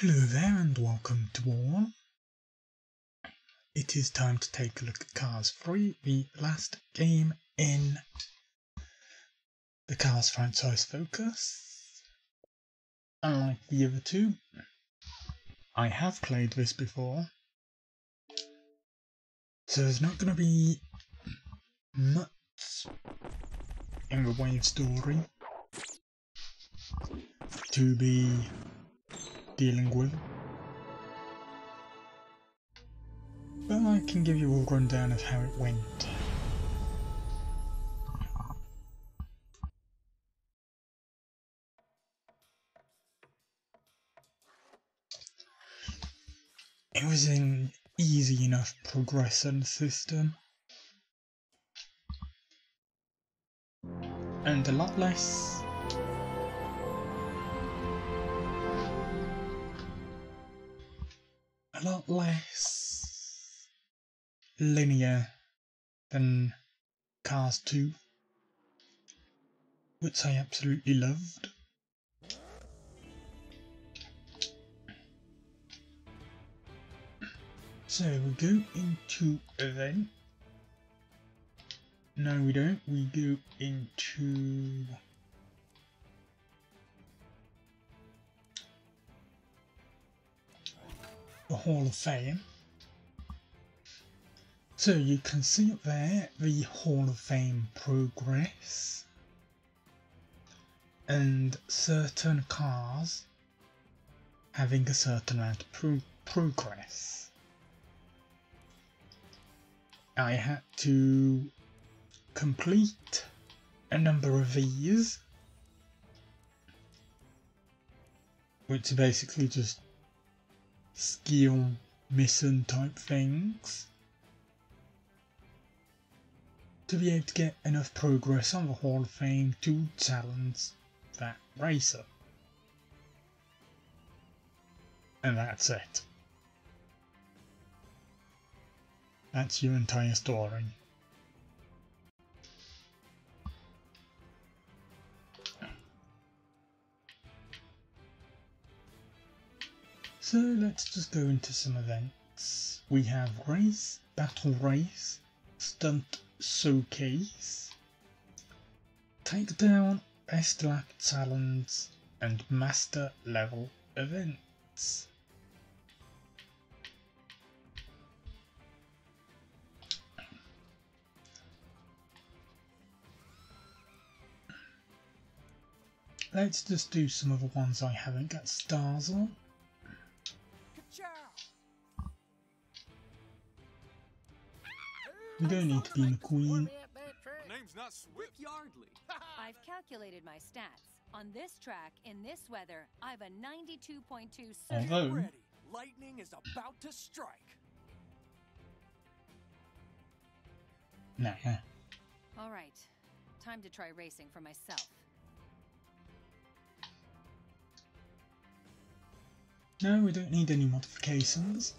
Hello there and welcome to all. It is time to take a look at Cars 3, the last game in the Cars franchise focus. Unlike the other two, I have played this before, so there's not going to be much in the way of story to be dealing with. But I can give you a rundown of how it went. It was an easy enough progression system. And a lot less a lot less linear than Cars 2, which I absolutely loved. So we go into event. No, we don't. We go into the Hall of Fame. So you can see up there the Hall of Fame progress and certain cars having a certain amount of pro progress. I had to complete a number of these, which basically just skill mission type things to be able to get enough progress on the Hall of Fame to challenge that racer. And that's it. That's your entire story. So let's just go into some events. We have race, battle race, stunt showcase, takedown, best lap challenge, and master level events. Let's just do some of the ones I haven't got stars on. You don't need to be McQueen. Name's not Swift Yardley. I've calculated my stats. On this track, in this weather, I've a 92.2 Although- ready. Lightning is about to strike. Nah. All right, time to try racing for myself. No, we don't need any modifications.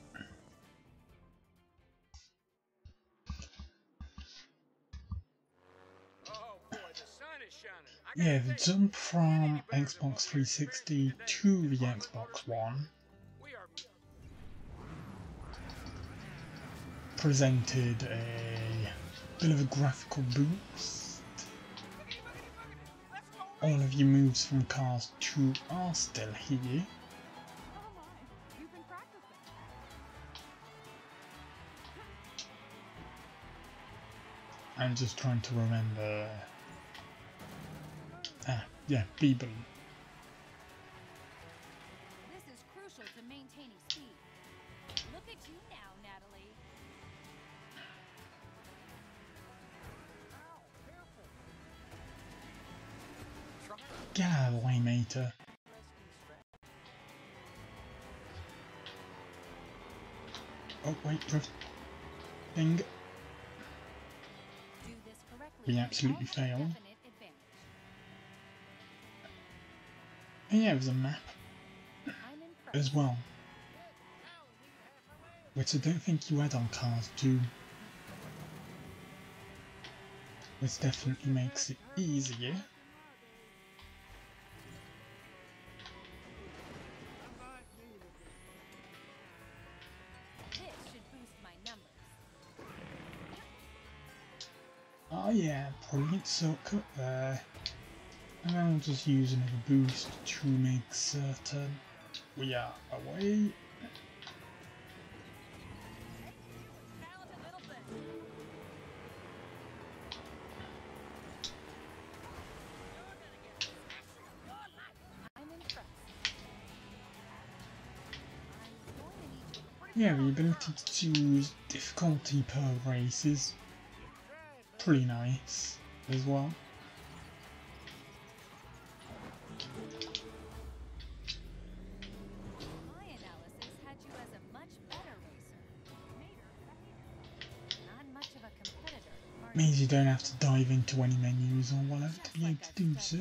Yeah, the jump from Xbox 360 to the Xbox One presented a bit of a graphical boost. All of your moves from Cars 2 are still here. You've been practicing. I'm just trying to remember. Ah, yeah, people. This is crucial to maintaining speed. Look at you now, Natalie. Get out of the way, Mater. Oh, wait, drift. Thing. Do this correctly. We absolutely failed. And yeah, there's a map as well. Which I don't think you add on cars do. Which definitely makes it easier. Oh yeah, brilliant shortcut there. And I'll just use another boost to make certain we are away. Yeah, the ability to choose difficulty per race is pretty nice as well. Means you don't have to dive into any menus or whatever to be able to do so.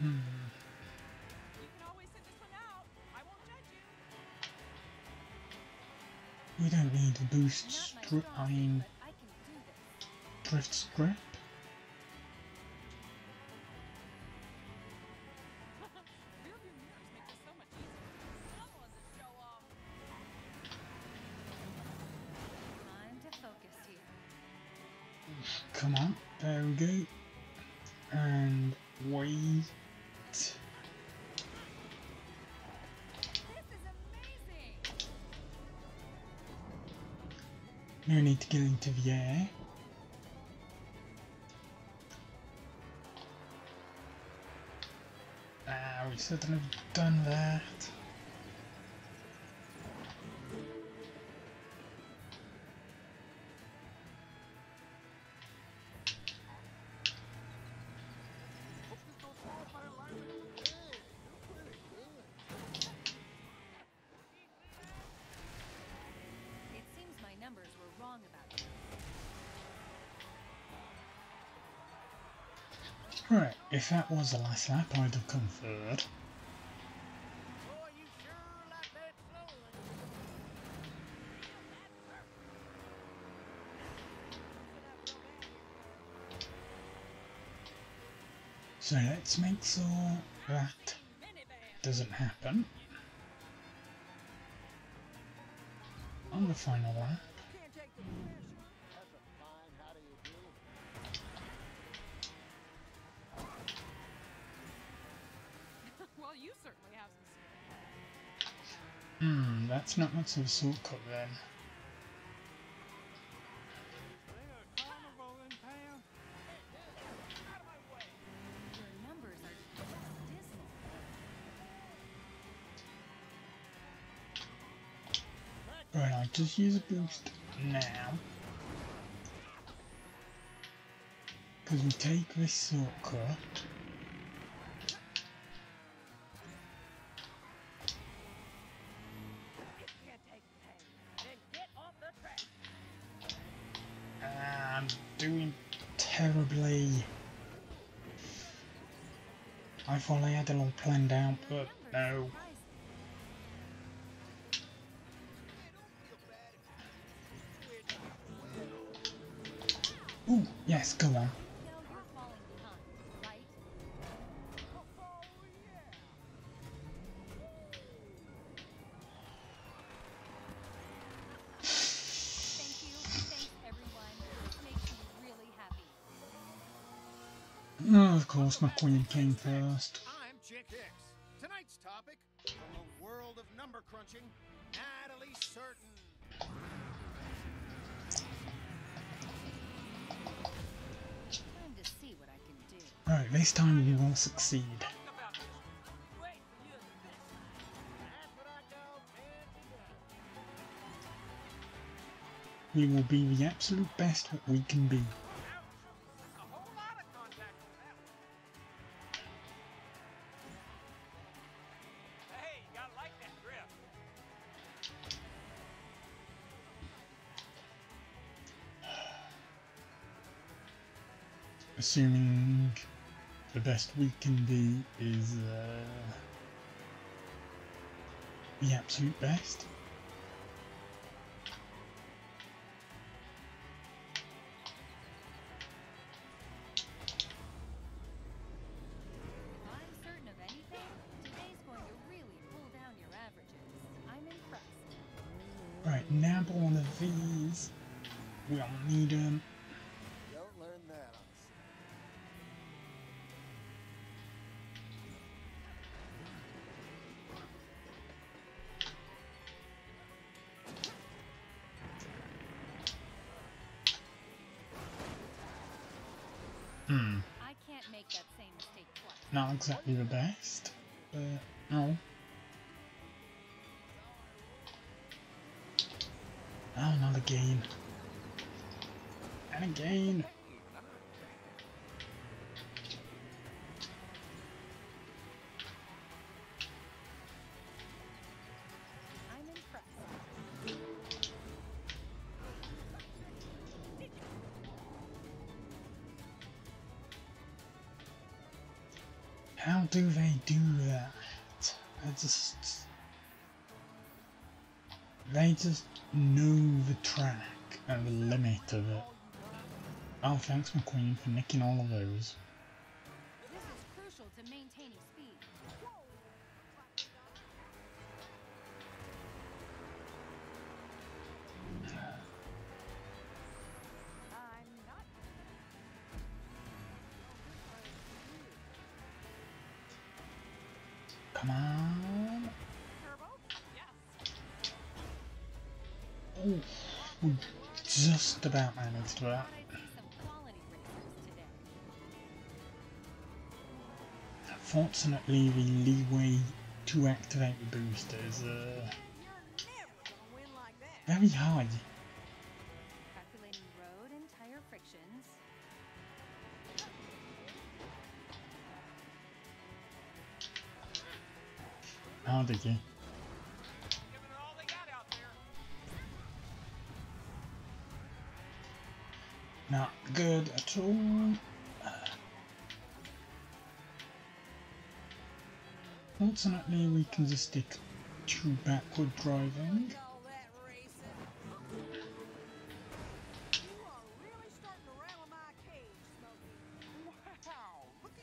Hmm. We don't need a boost Not my strip, strong I mean drift here. Come on, there we go. And wait. No need to get into the air. We shouldn't have done that. If that was the last lap, I'd have come third. So let's make sure that doesn't happen. On the final lap. That's not much of a shortcut then. Right, I'll just use a boost now. Because we take this shortcut. But no. Ooh, yes, go on. You know, you're falling behind, right? Thank you. Thanks, everyone. This makes mm, me really happy. Oh, of course, McQueen came first. For you to this. That's what I call man We will be the absolute best that we can be. Best we can be is uh, the absolute best. Not exactly the best, but no. Oh, not again. And again. How do they do that? I just. They just know the track and the limit of it. Oh, thanks, McQueen, for nicking all of those. This is crucial to maintaining speed. I'm Come on. Turbo? Oh, we just about managed that. Fortunately, the leeway to activate the boosters uh, very high. There. Not good at all. Uh, Fortunately, we can just stick to backward driving.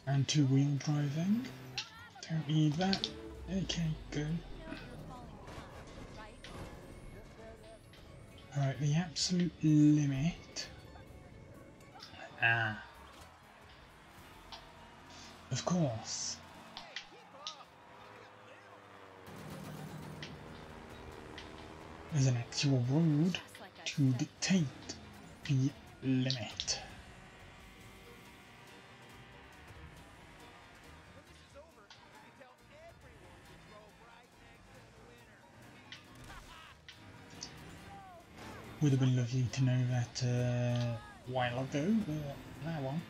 And two wheel driving. Don't need that. Okay, good. Know you're falling behind, right? Alright, the absolute limit. Ah. Of course. There's an actual road Just like I to dictate the limit. Would have been lovely to know that uh, a while ago, but now on.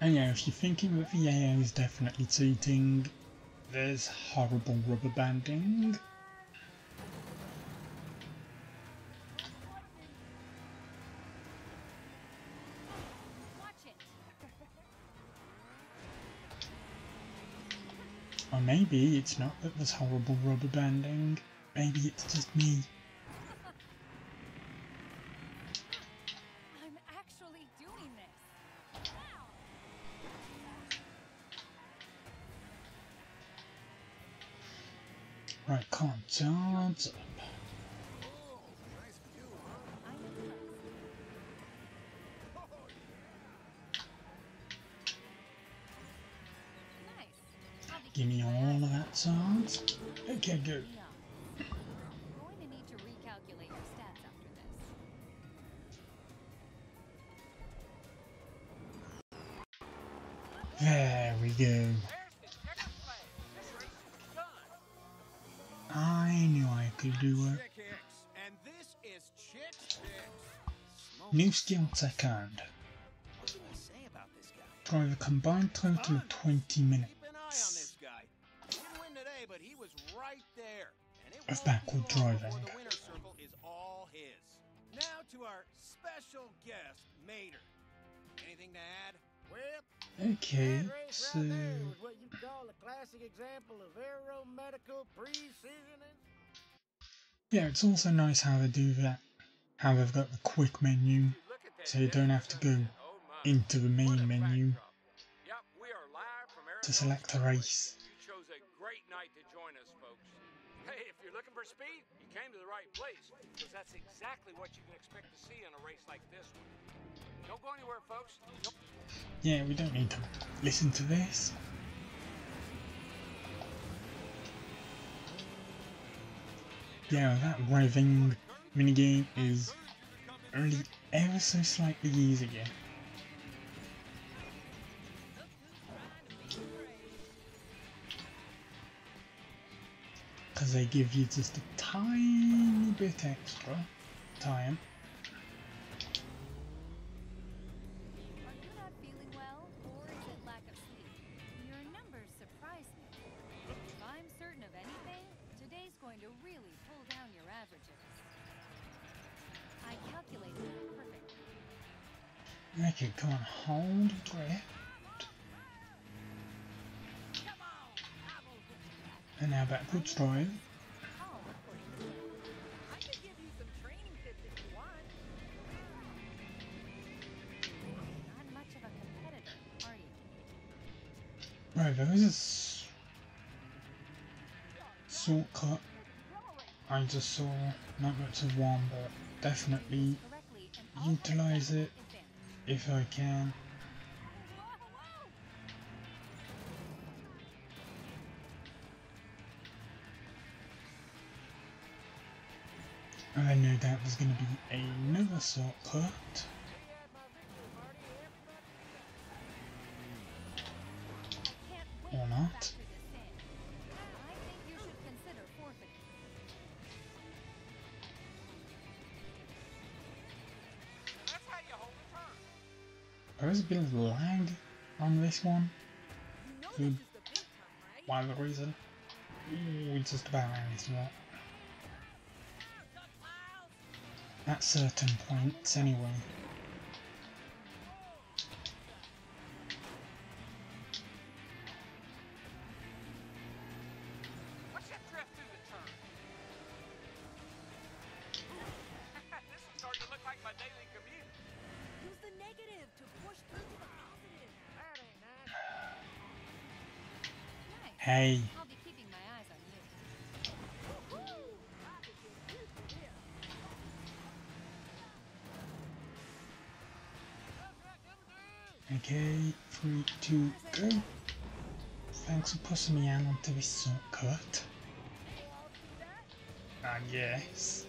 And yeah, if you're thinking that the AI is definitely cheating, there's horrible rubber banding. Maybe it's not that there's horrible rubber banding. Maybe it's just me. I'm actually doing this. Wow. Right, come on, New skill second. Drive a combined total of 20 Keep an eye on minutes. Of backward driving. Now to our special guest, Mater. Anything to add? Well, Okay, so yeah, it's also nice how they do that. How they've got the quick menu, so you don't have to go into the main menu Yep, we are live from to select a race. You chose a Hey, if you're looking for speed, you came to the right place. Because that's exactly what you can expect to see in a race like this one. Don't go anywhere, folks. Don't Yeah, we don't need to listen to this. Yeah, that revving minigame is only ever so slightly easier. Because they give you just a tiny bit extra time. Competitor, are you? Right, there is a s- shortcut. I just saw not much of one, but definitely Utilize it. if I can. That was going to be another shortcut. Can't Or not. get back to the sand. I think you should consider forfeiting. That's how you hold a turn. There is a bit of lag on this one. You know this is the time, right? Whatever reason. We just about managed that. At certain points, anyway. Thanks for pushing me out onto this shortcut. I guess.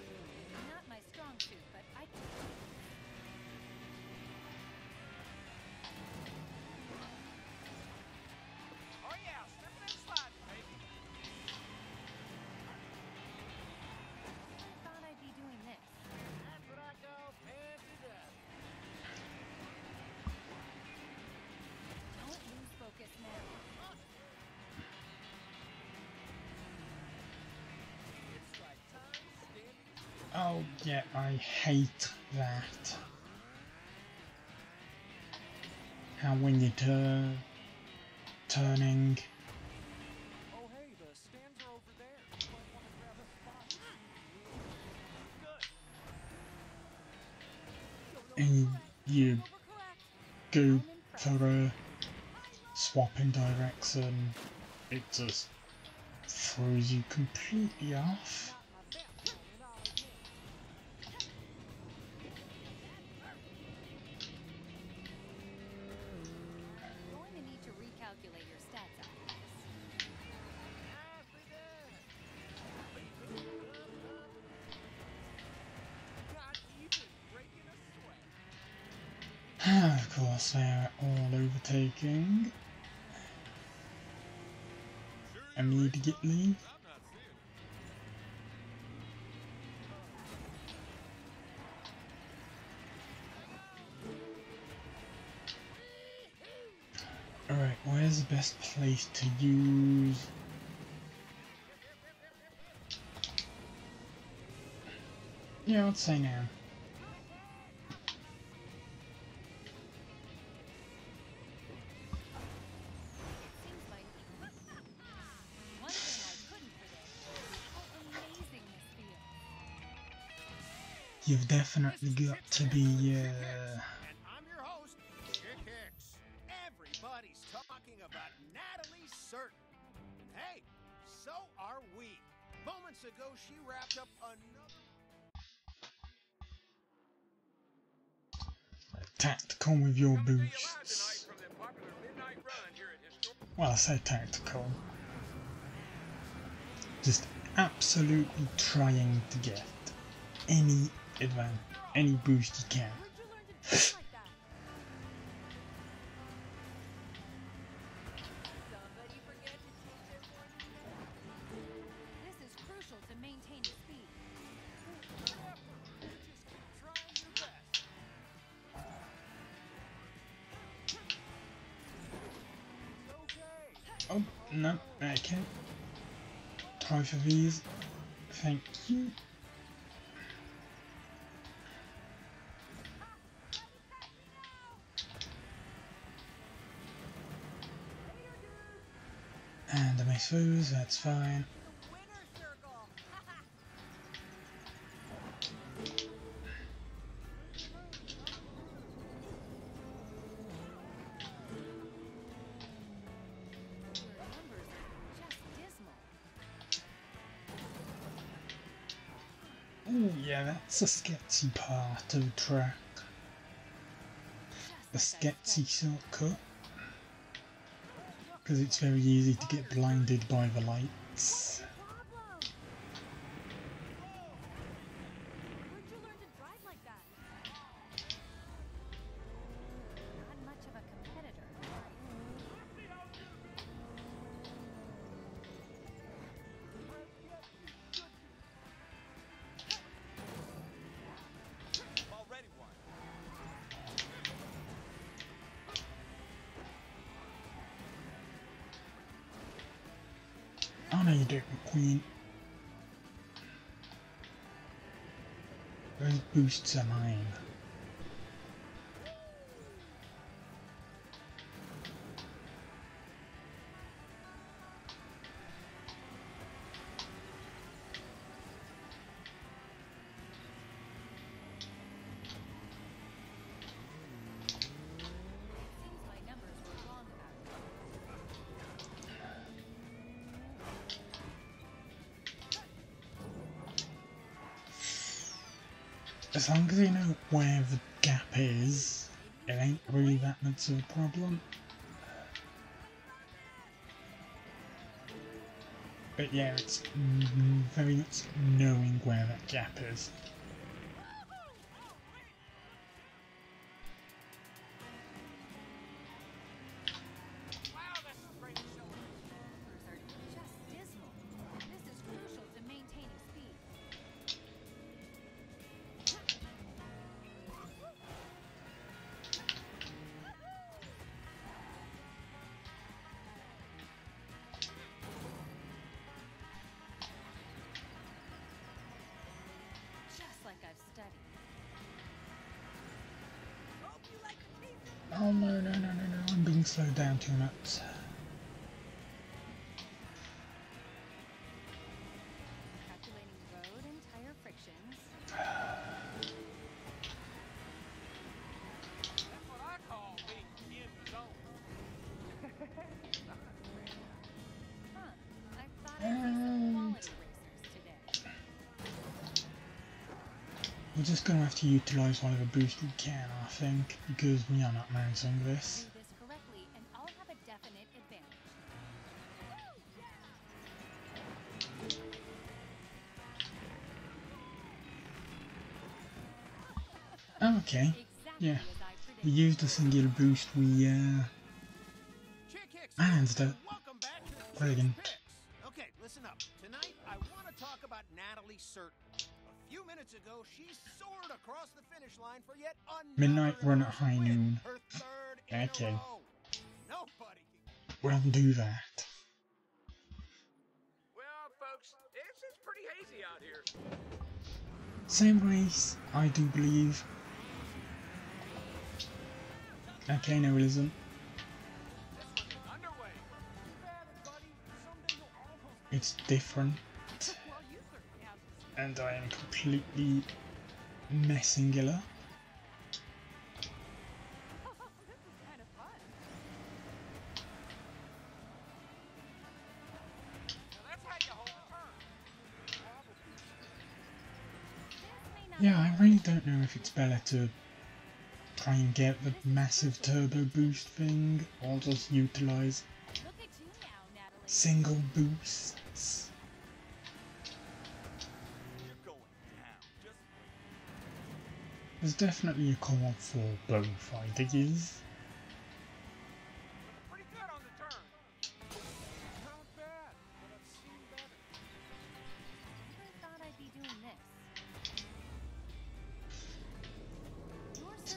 Oh, yeah, I hate that. How when you turn, turning, Oh hey, the stands are over there. You and you go for a swapping direction, it just throws you completely off. Overtaking immediately. Alright, where's the best place to use? Yeah, I'd say now. You've definitely got to be, uh, And I'm your host, Chick Hicks. Everybody's talking about Natalie Certain. Hey, so are we. Moments ago, she wrapped up another. Tactical with your Come to say you live boosts. tonight from the popular midnight run here at Histor- Well, I say tactical. Just absolutely trying to get any advan any boost you can. Where'd you learn to dress like that? Dismal. Oh yeah, that's a sketchy part of the track. The sketchy shortcut. Because it's very easy to get blinded by the lights. No, you don't, Queen. Those boosts are mine. As long as you know where the gap is, it ain't really that much of a problem. But yeah, it's very much knowing where that gap is. Today. We're just gonna have to utilise one of the boosts we can, I think, because we are not managing this. Predicted. we used a single boost, we, uh, Chick Hicks. And the- Welcome back to the Reagan. Chick Okay, listen up. Tonight, I want to talk about Natalie Certain. A few minutes ago, she soared across the finish line for yet another Midnight run at high noon. Her third Okay. Nobody we don't do that. Well, folks, it's, it's pretty hazy out here. Same race, I do believe. Okay, no, underway. It's different, and I am completely turn. Yeah, I really don't know if it's better to try and get the massive turbo boost thing or just utilize single boosts. There's definitely a call for both ideas.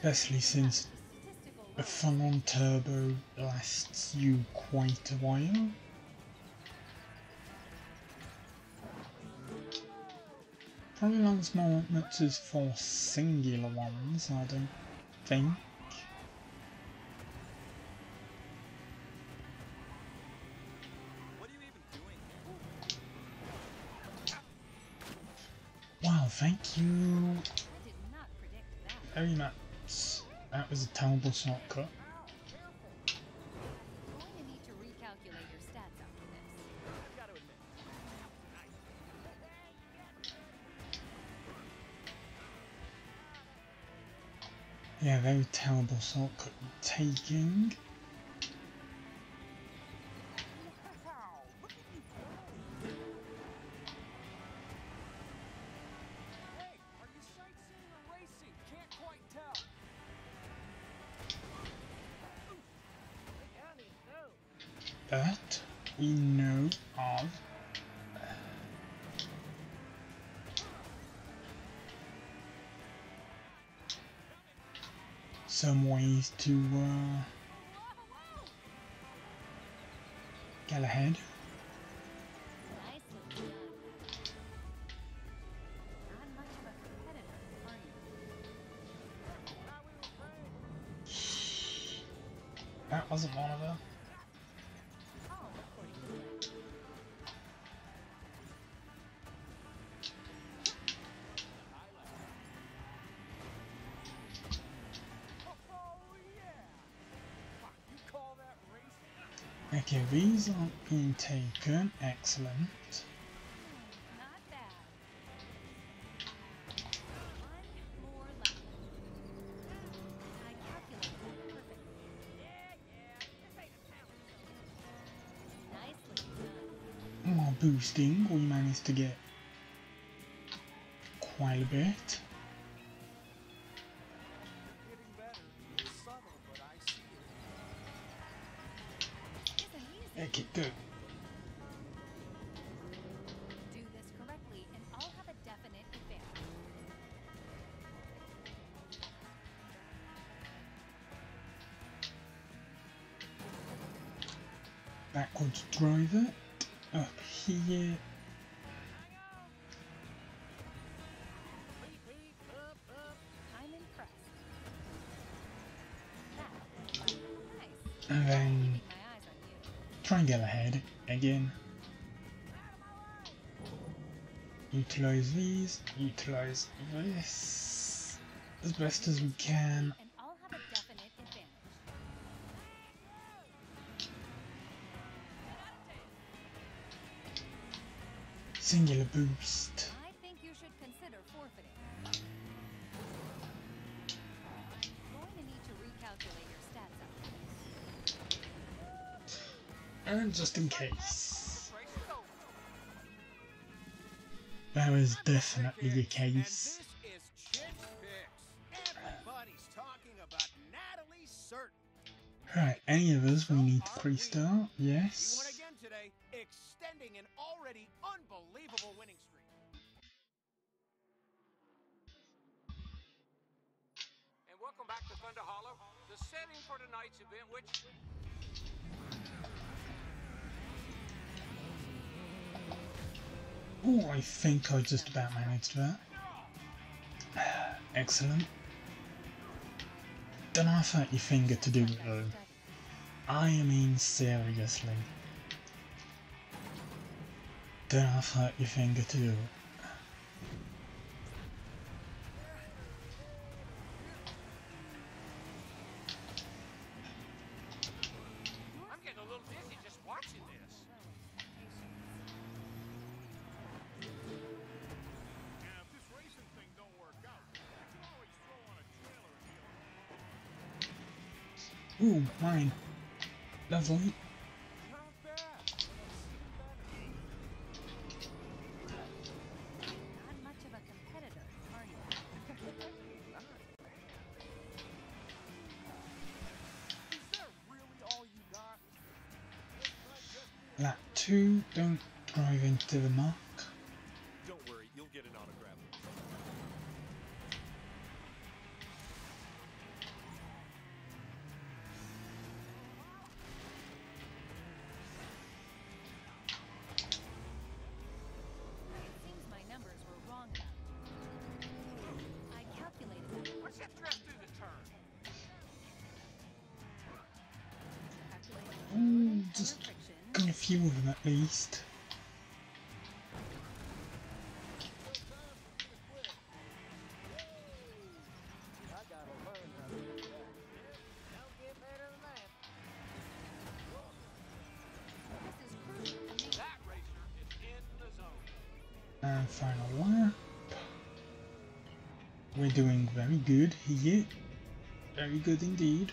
Especially since A rogue. full-on turbo lasts you quite a while. Probably as more much as for singular ones, I don't think. Wow, thank you admit. Nice. Yeah, very terrible shortcut taking. Okay, these aren't being taken. Excellent. More boosting, we managed to get quite a bit. Again. Utilize these, utilize this as best as we can. And I'll have a definite advantage. Singular boost. Just in case. That was definitely the case. Right, any of us we need won Yes. welcome back to Thunder Hollow, the setting for tonight's event, which Oh, I think I just about managed that. Excellent. Don't half hurt your finger to do it though. I mean seriously. Don't half hurt your finger to do it. mine. Lovely. kill him at least. And final lap. We're doing very good here. Very good indeed.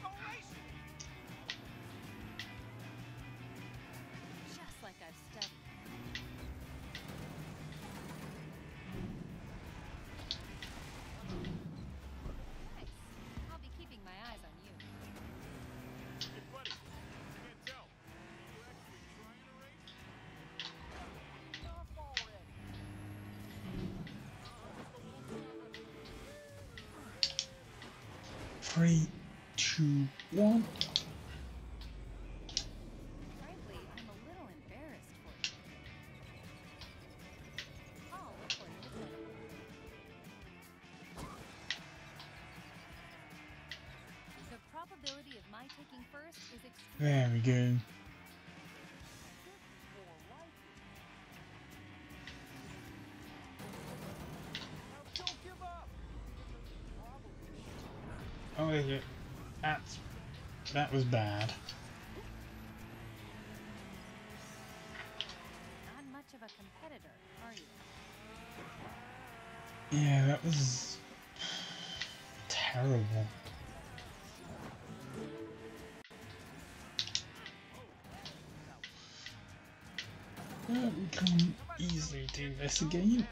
three, two, one. That was bad. Yeah, that was terrible. We can easily do this again.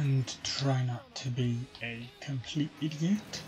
and try not to be a complete idiot.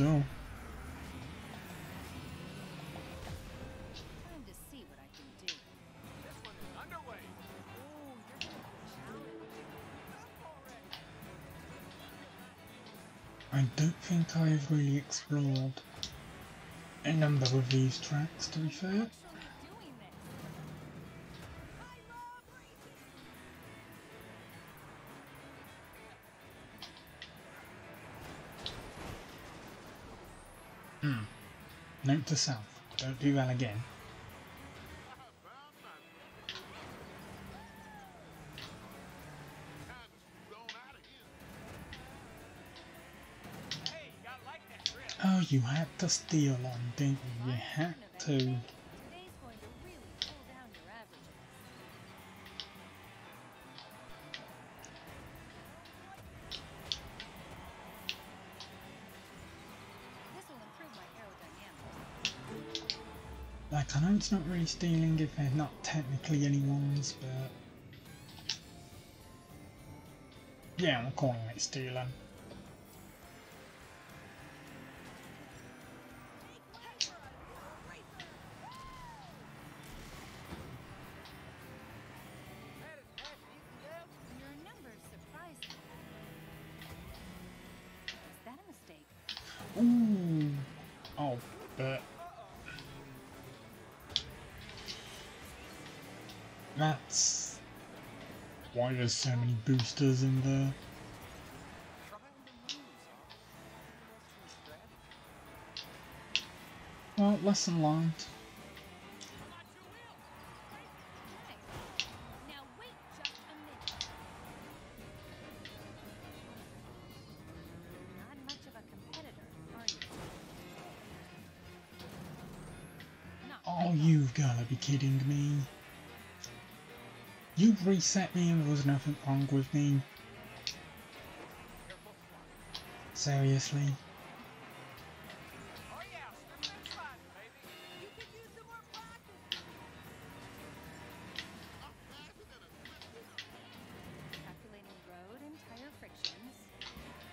already. I don't think I've really explored a number of these tracks, to be fair. To self, don't do that again. Oh, you had to steal on, didn't you? You had to. I know it's not really stealing if they're not technically anyone's, but. Yeah, I'm calling it stealing. There's so many boosters in there. Well, lesson learned. Oh, you've gotta be kidding me. You reset me and there was nothing wrong with me. Seriously?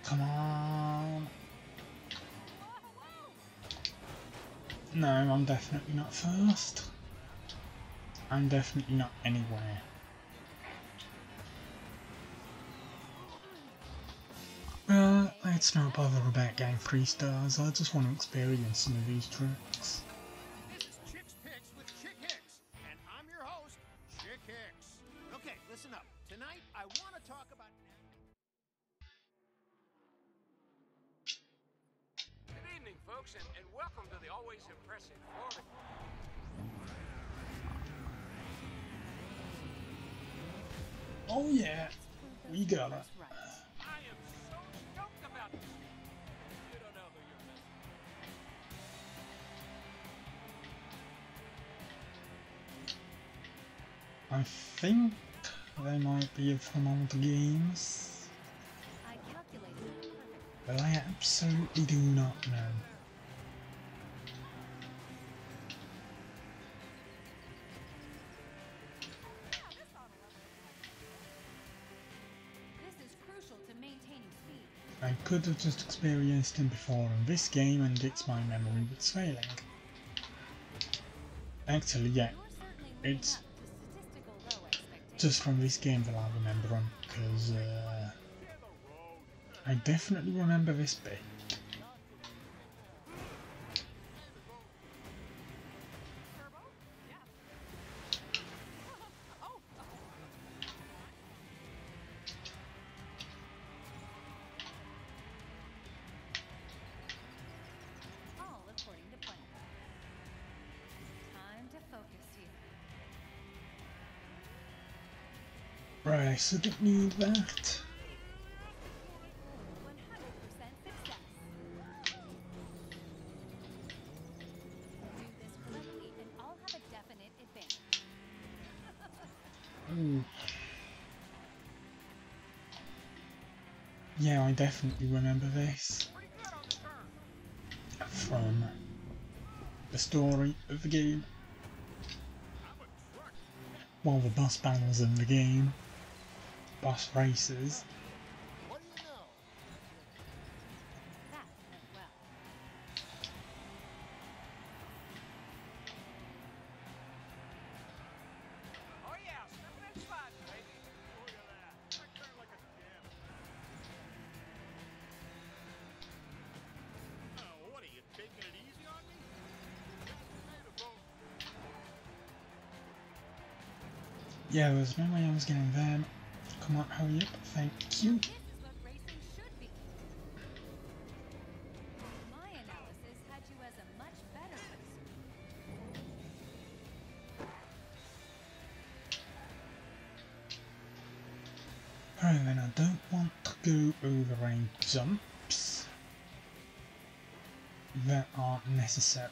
Come on. No, I'm definitely not first. I'm definitely not anywhere. Let's not bother about getting three stars. I just want to experience some of these tracks. Absolutely do not know. I could have just experienced him before in this game and it's my memory that's failing. Actually, yeah, it's just from this game that I remember him, because uh, I definitely remember this bit. Right, so don't need that. 100% success. Do this correctly and I'll have a definite advantage. Ooh. Yeah, I definitely remember this from the story of the game. Well, the boss battles in the game, boss races. Yeah, there was no way I was getting them. On, hurry up. Thank you. Then, I don't want to go over any jumps that aren't necessary.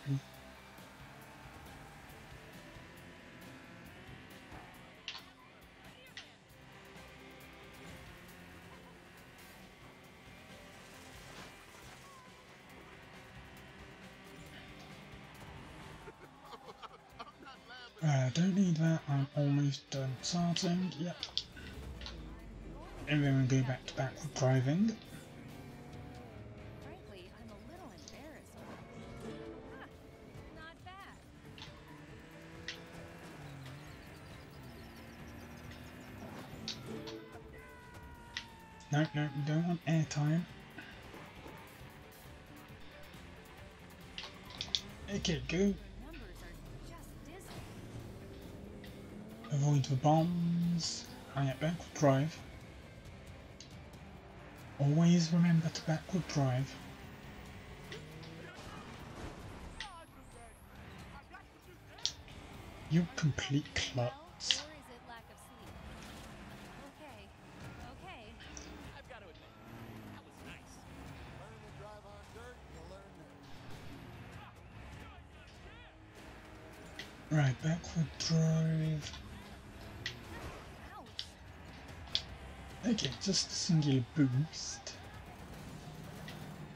I'm almost done starting, yep. And then we go back to backward driving. Frankly, I'm a little embarrassed. Huh, not bad. No, no, we don't want airtime. Okay, go. Avoid the bombs. And get backward drive. Always remember to backward drive. You complete Well, klutz. or is it lack of sleep? Okay, okay. I've got to admit, that was nice. Learn to drive on dirt, you'll learn this. Right, backward drive. Ouch. Okay, just a single boost.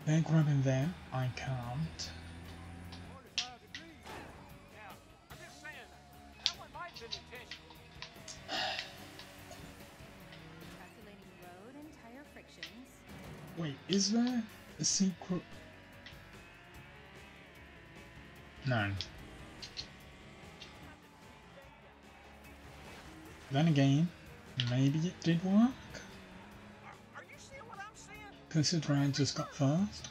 They're grabbing them, I can't. 45 degrees. Yeah, I'm just saying, that one might have been intentional. Calculating road and tire frictions. Wait, is there a secret? No. Then again, maybe it did work, Are, are you seeing what I'm seeing? considering I just got first.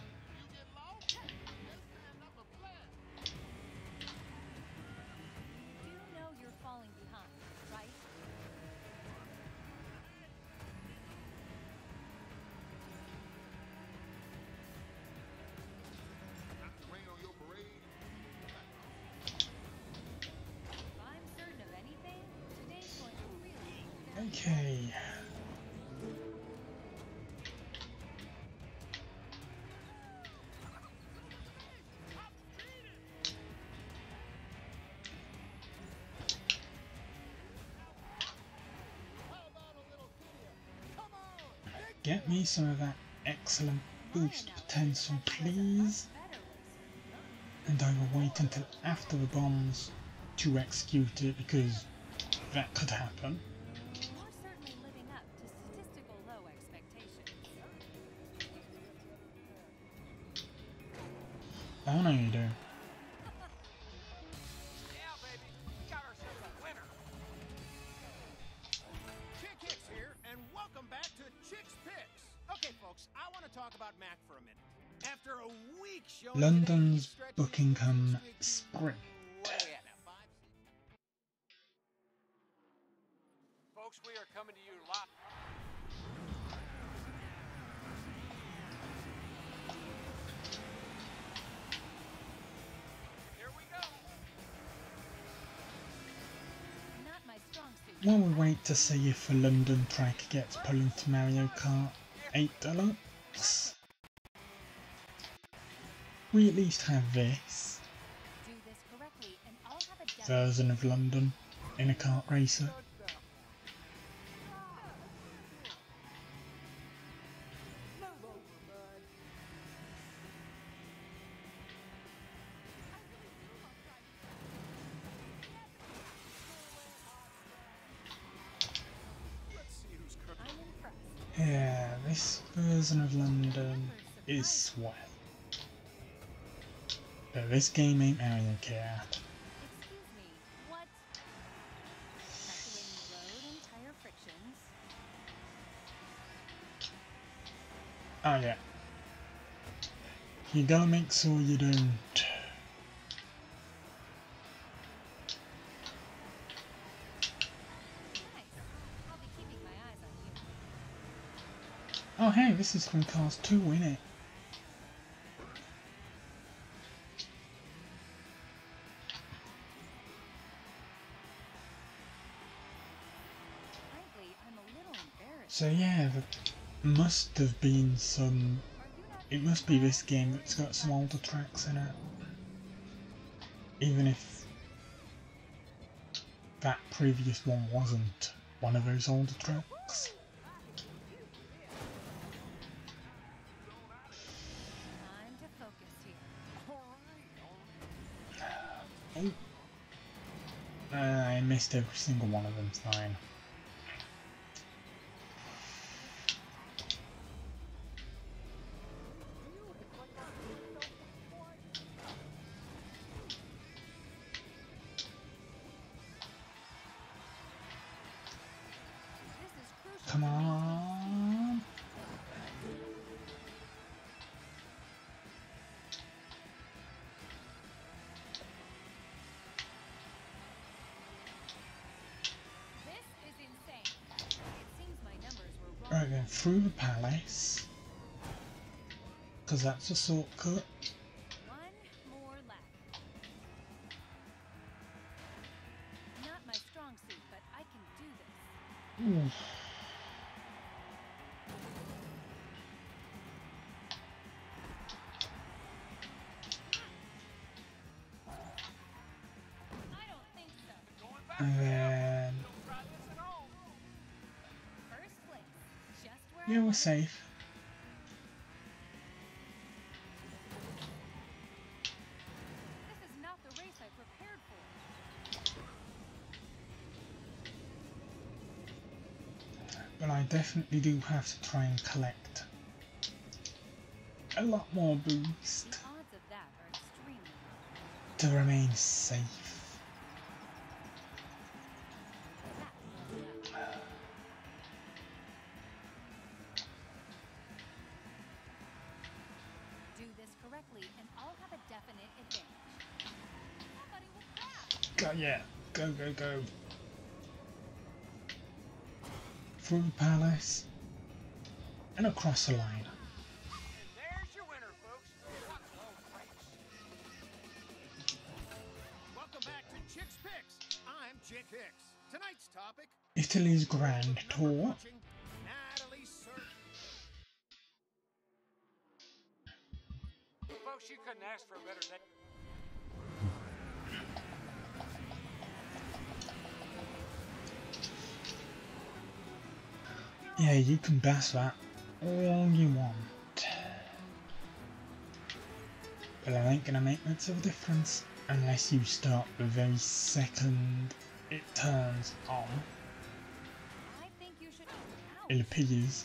Get me some of that excellent boost potential, please. And I will wait until after the bombs to execute it because that could happen. I know you do. London's today, he stretched his Buckingham winning streak to- Sprint. What do we at now, five? Folks, we are coming to you live. Here we go. Not my strong suit, while we wait to see if the London track gets put into Mario Kart 8 Deluxe, we at least have this Do this correctly, and I'll have a definite version of London in a kart racer. This game ain't Mario Kart. Oh yeah. You gotta make sure you don't. Oh hey, this is from Cars 2, innit? Frankly, must have been some... It must be this game that's got some older tracks in it. Even if that previous one wasn't one of those older tracks. Oh. Uh, I missed every single one of them, fine. Were wrong. Right then, through the palace. Because that's a shortcut. Prepared for. But I definitely do have to try and collect a lot more boost The odds of that are extremely to remain safe. Go, go. Through the palace and across the line. And there's your you can bash that all you want. But it ain't gonna make much of a difference unless you start the very second it turns on. I think you should. It appears.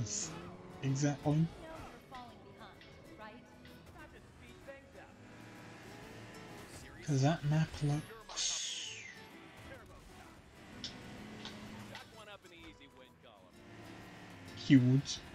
Things up. Because that map looks Got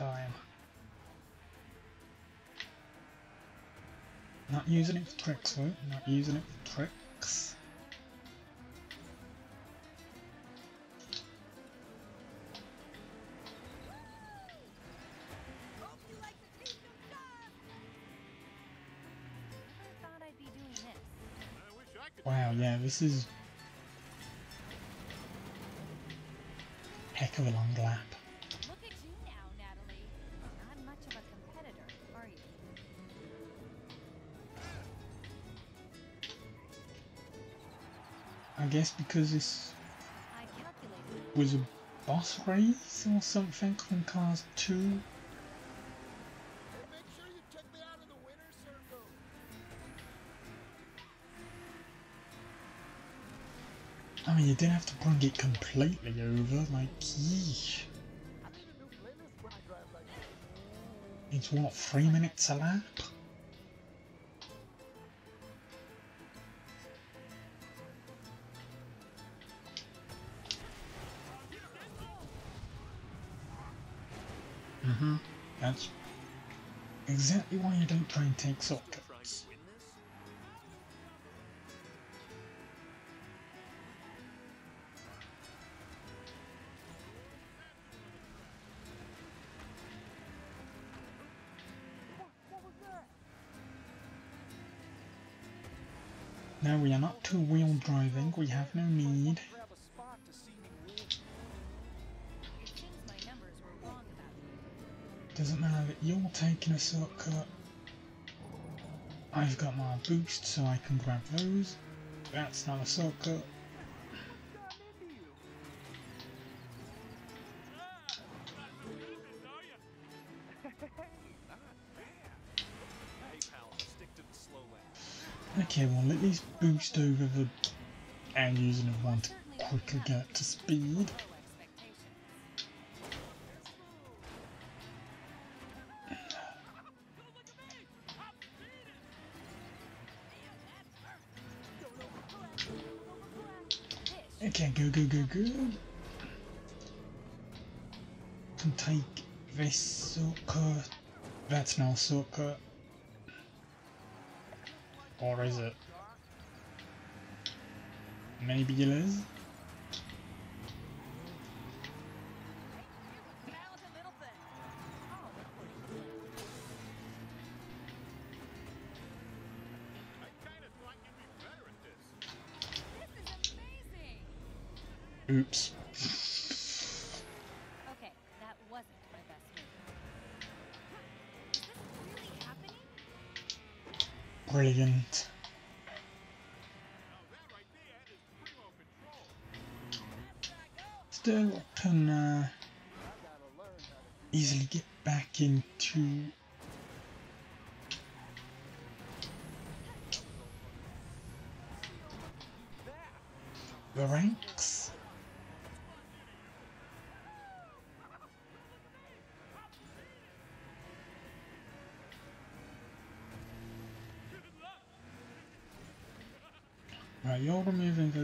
time. Not using it for tricks, though. Not using it for tricks. Hope you like the kingdom come! Never thought I'd be doing this. I wish I could. Wow, yeah, this is heck of a long lap. Guess because this was a boss race or something from Cars 2. Hey, make sure you check me out in the winner's circle. I mean, you didn't have to bring it completely over, like, yeesh. It's what, three minutes a lap? Try and take shortcuts. to win this? What was that? No, we are not two-wheel driving. We have no need. Doesn't matter that you're taking a shortcut. I've got my boost, so I can grab those. That's not a shortcut. Okay, well let me boost over the end using of one to quickly get to speed. Go, go, go, go. Can take this shortcut. That's no shortcut. Or is it? Maybe it is. Still can uh, easily get back into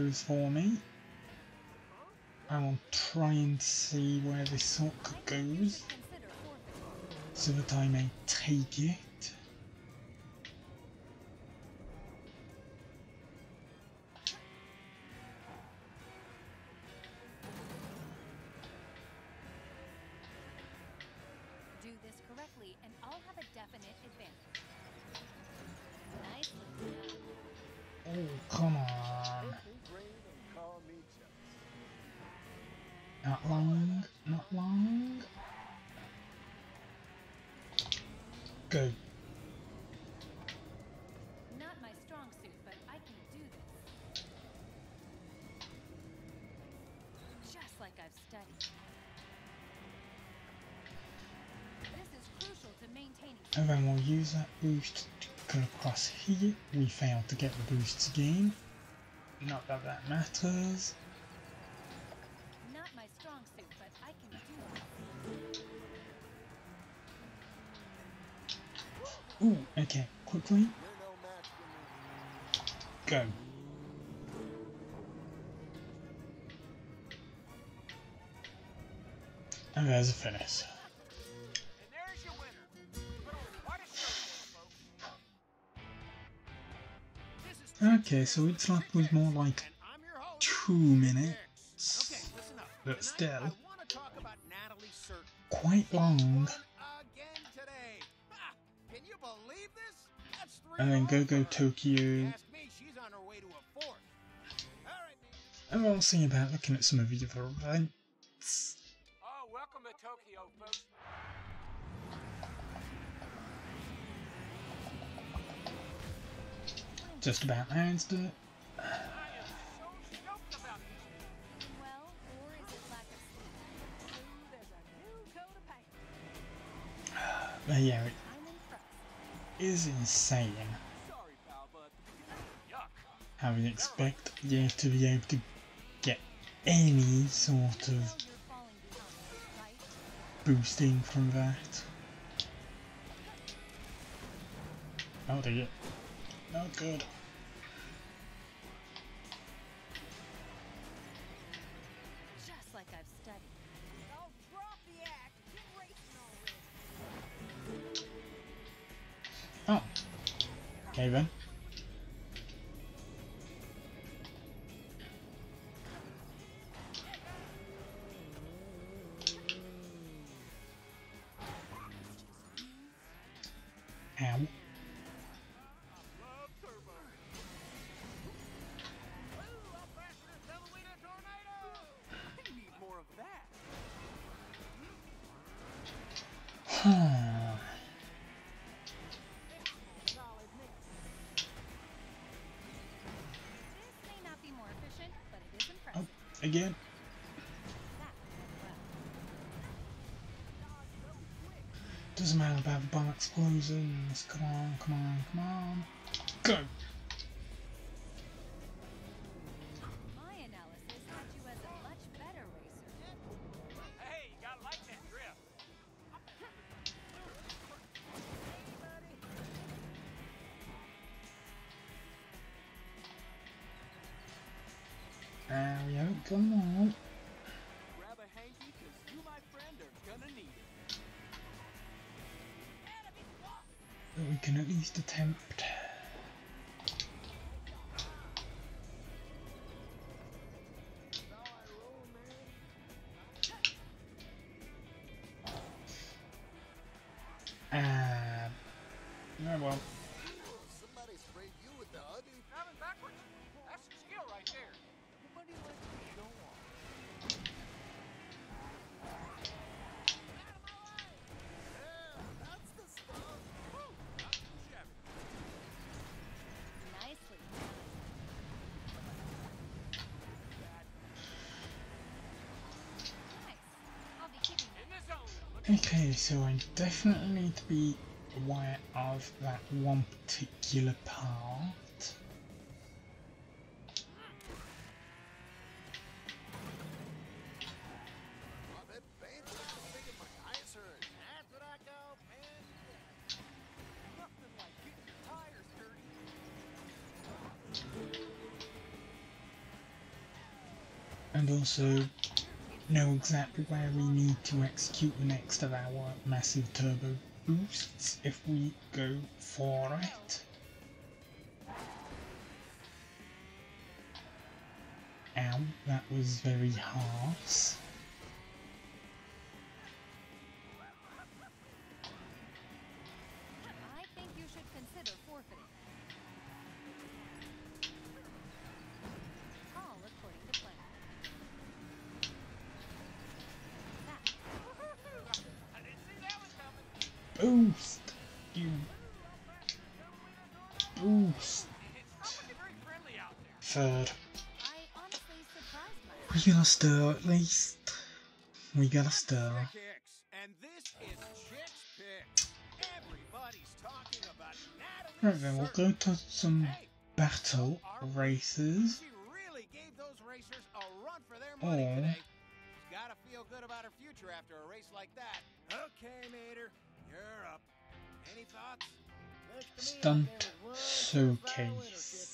those for me. I will try and see where this shortcut goes so that I may take it. Boost to go across here. We failed to get the boosts again. Not that that matters. Not my strong suit, but I can do this. Ooh, okay, quickly, You're no match for me. go. And there's a finish. Okay, so it's like was more like two minutes, but still quite long. And then Go Go. Tokyo. And we'll see about looking at some of the other events. A about coat of paint. But yeah, it is insane Sorry, pal, but Yuck. how you expect you to be able to get any sort of you're falling behind, right? boosting from that. Oh dear. Not good. Bomb explosions. Come on, come on, come on. Go! My analysis had you as a much better racer. Hey, you gotta like that drift. There we go, come on. At least attempt. Okay, so I definitely need to be aware of that one particular part. And also know exactly where we need to execute the next of our massive turbo boosts if we go for it. Ow, that was very harsh. Stir at least. We got a stir. Right then, we'll go to some battle races. Gotta feel good about her future after a race like that. Okay, Mater, you're up. Any thoughts? Stunt showcase.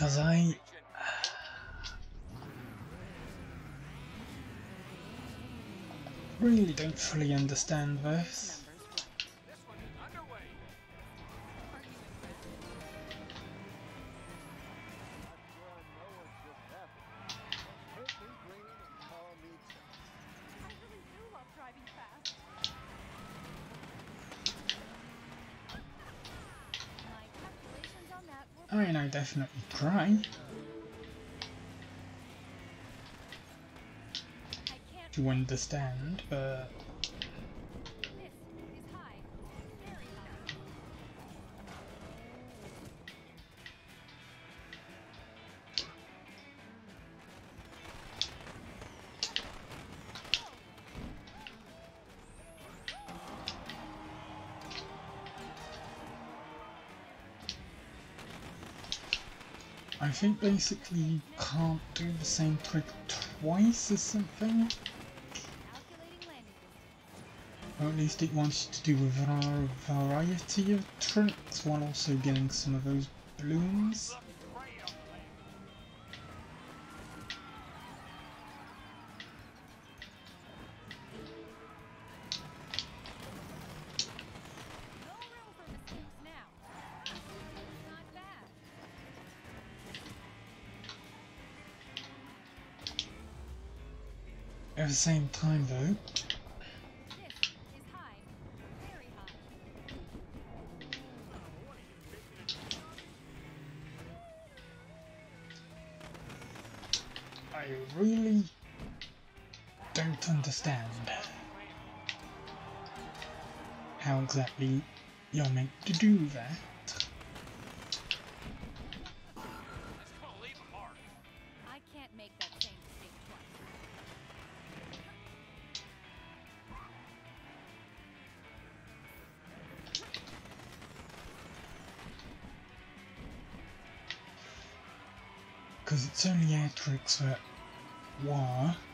Myrtle I- Really don't fully understand this. Numbers right. This definitely try. To understand, but I think basically you can't do the same trick twice or something. Calculating landing distance. Or at least it wants you to do a variety of tricks while also getting some of those balloons. Same time though. I really don't understand how exactly you're meant to do air tricks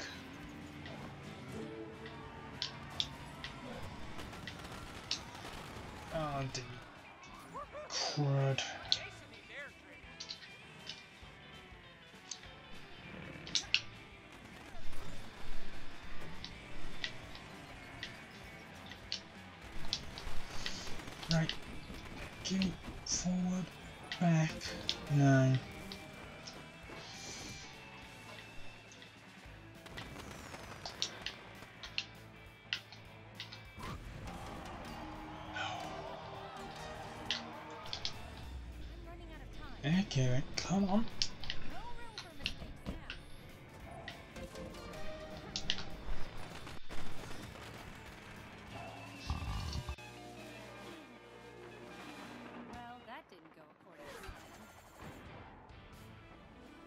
plan.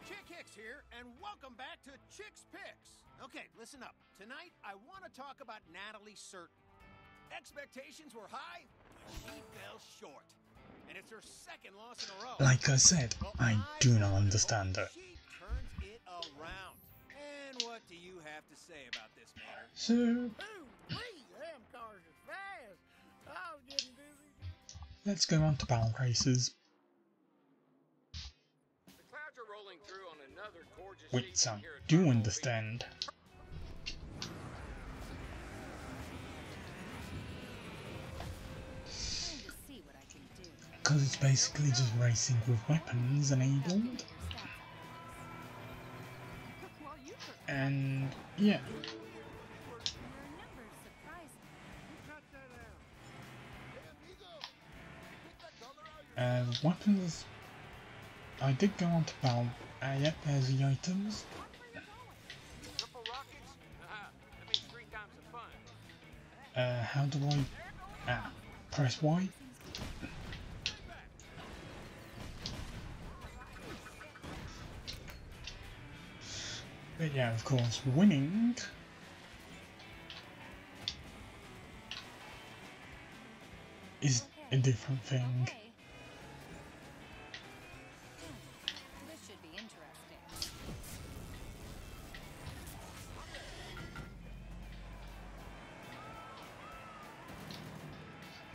Chick Hicks here, and welcome back to Chick's Picks. Okay, listen up. Tonight, I want to talk about Natalie Certain. Expectations were high, Like I said, Well, I do not understand it. She turns it around. And what do you have to say about this matter? So, Ooh, wee, them cars are fast. I was getting dizzy. let's go on to battle races, The clouds are rolling through on another gorgeous which I do Myrtle Beach. understand. Because it's basically just racing with weapons enabled. And yeah, uh, weapons. I did go on to battle. Uh, yep, there's the items. Uh, how do I. Ah, press Y. But yeah, of course, winning is a different thing.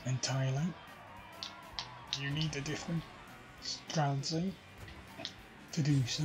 Entirely. You need a different strategy to do so.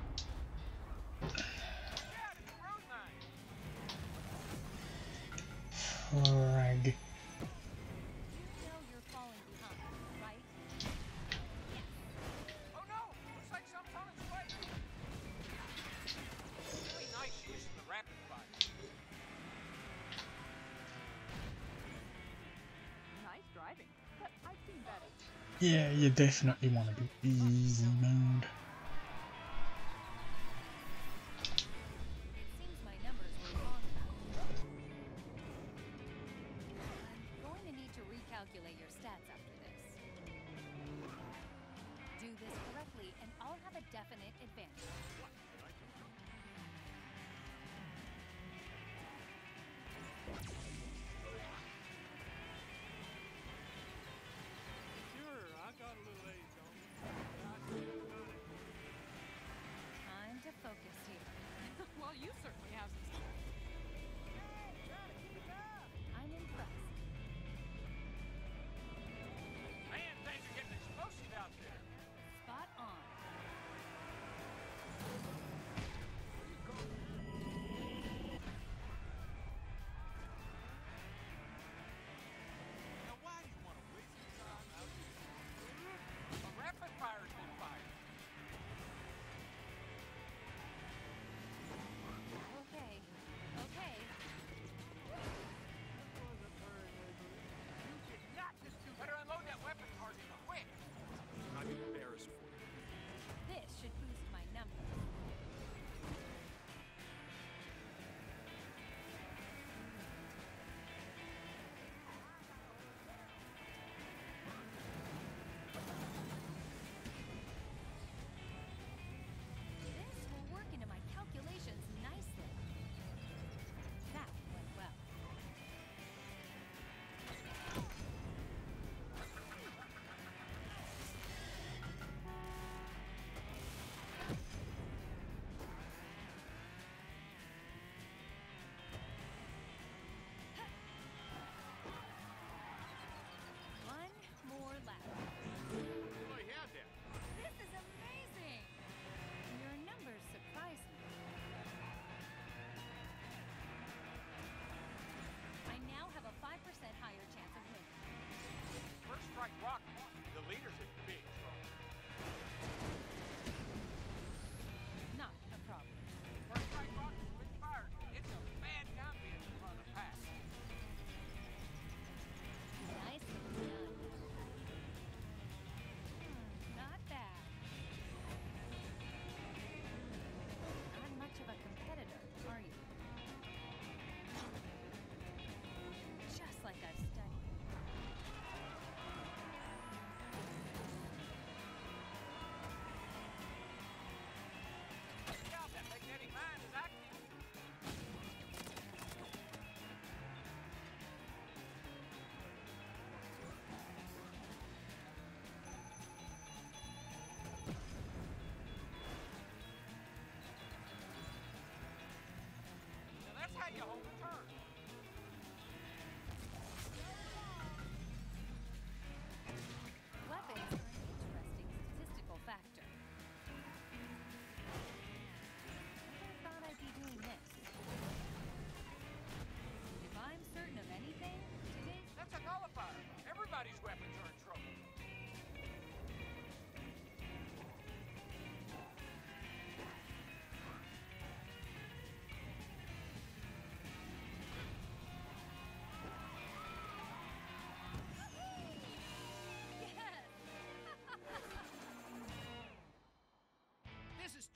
you definitely want to be easy, man.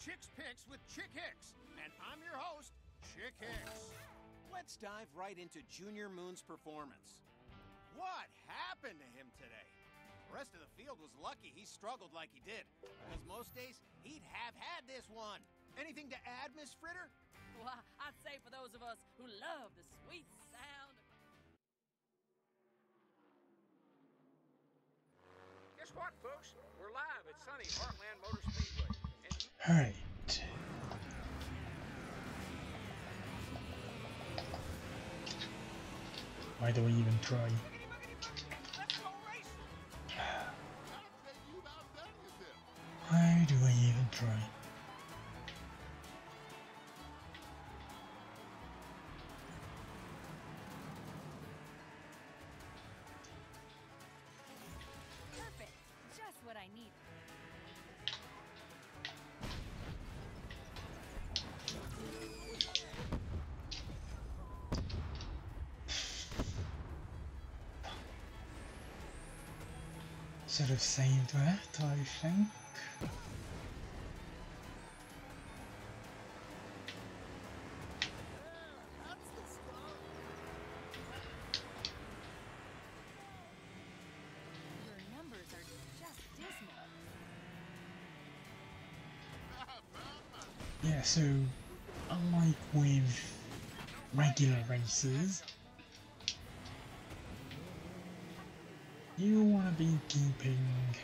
Chick's Picks with Chick Hicks, and I'm your host, Chick Hicks. Let's dive right into Junior Moon's performance. What happened to him today? The rest of the field was lucky he struggled like he did, because most days he'd have had this one. Anything to add, Miss Fritter? Well, I'd say for those of us who love the sweet sound. Guess what, folks? We're live at sunny Heartland Motorsports. Alright. Why do we even try? Should have saved that, I think. That's the stuff. Your numbers are just dismal. Yeah, so unlike with regular races, be keeping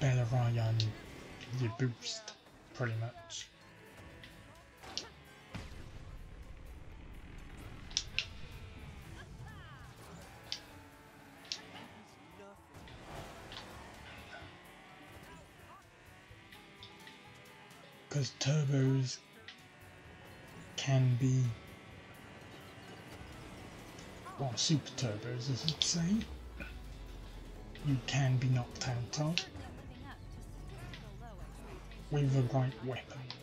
better on your boost, pretty much. Because turbos can be, well, super turbos, as you'd say, you can be knocked out of Not living up to super low expectations. with the right weapons.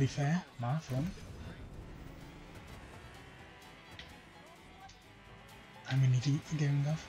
Be fair, my fault. I'm an idiot for going off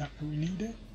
Not what we needed. I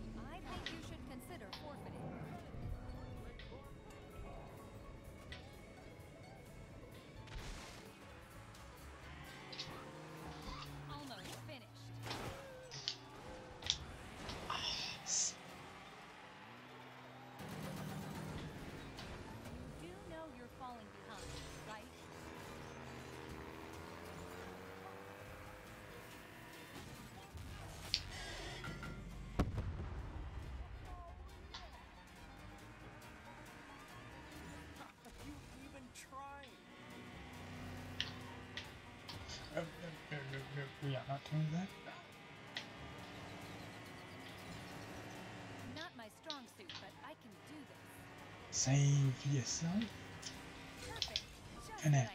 we are not doing that. Not my strong suit, but I can do this. Save yourself. Perfect. Just And what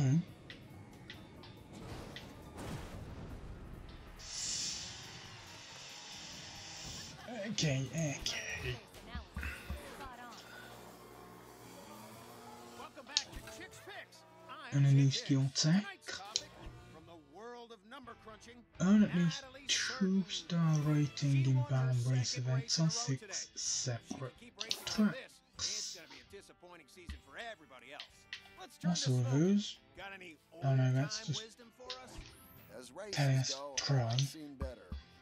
okay, okay. And a new skill check. Earn at least two star rating in Battle Race events on six separate tracks. Also, who's? Oh no, that's just tennis us.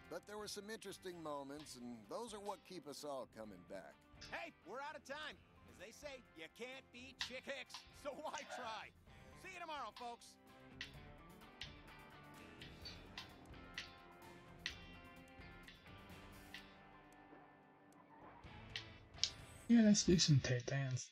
But there were some interesting moments, and those are what keep us all coming back. Hey, we're out of time. As they say, you can't beat Chick Hicks, so why try? See you tomorrow, folks. Yeah, let's do some tap dance.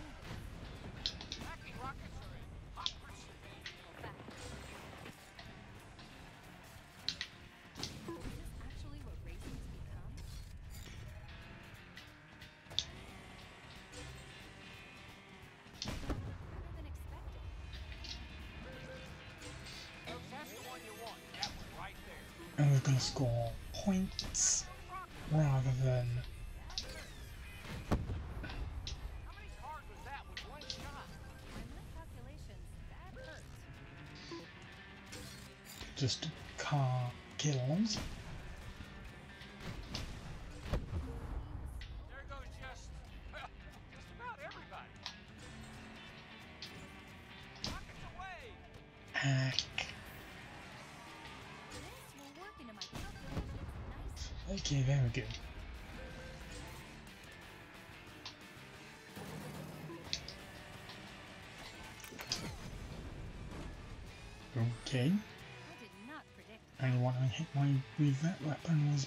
just car kilns.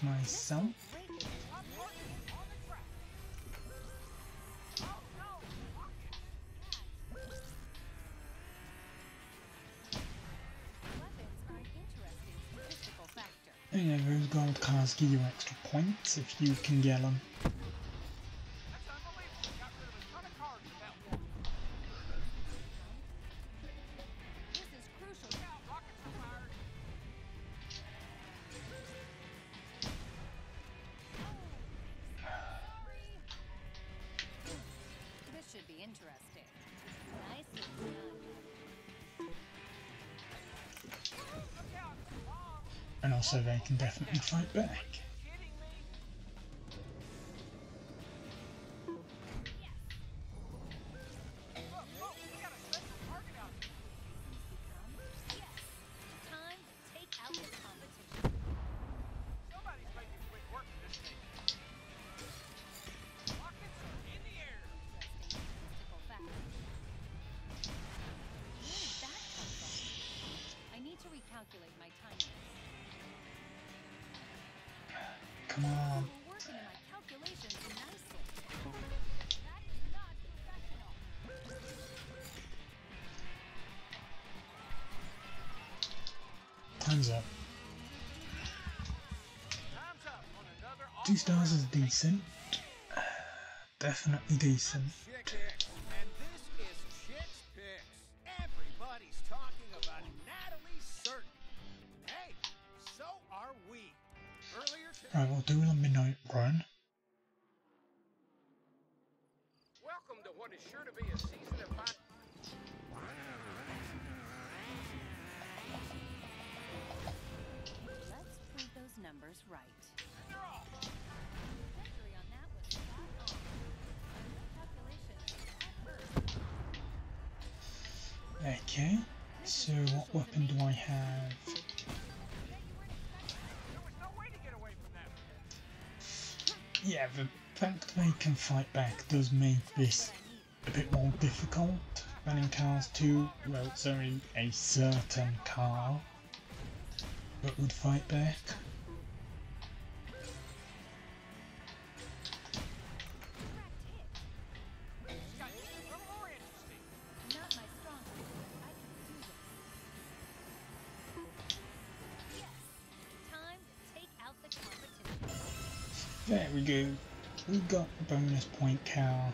myself. Yeah, those gold cars give you extra points if you can get them. can definitely fight back. Come on. Time's up. Two stars is decent. Uh, definitely decent. Can fight back does make this a bit more difficult than in Cars 2. Well, it's only a certain car that would fight back. We got the bonus point on.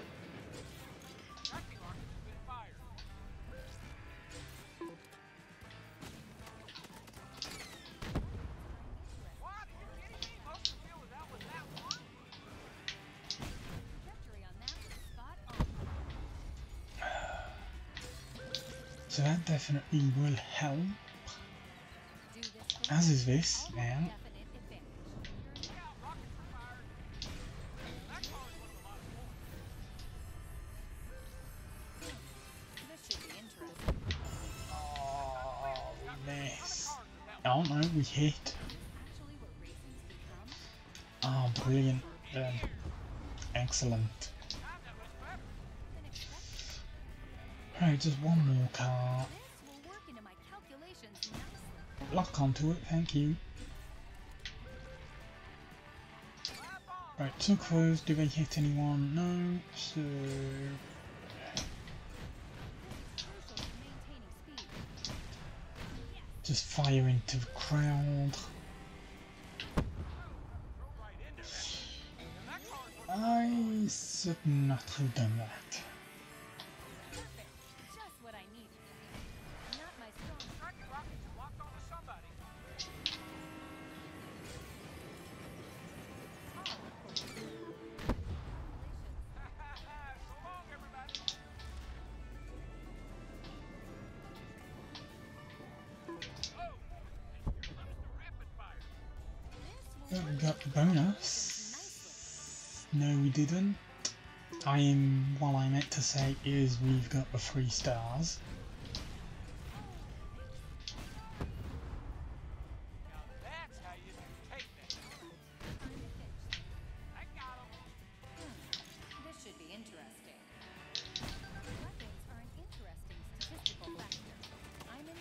So that definitely will help. As is this now. Excellent. Than expected. Right, just one more car. Lock onto it, thank you. Right, so close. Do they hit anyone? No. So. Just fire into the crowd. Should not have done that. Bonus. No, we didn't. I am. What I meant to say is we've got the three stars. This should be interesting. Weapons are an interesting statistical factor. I'm in.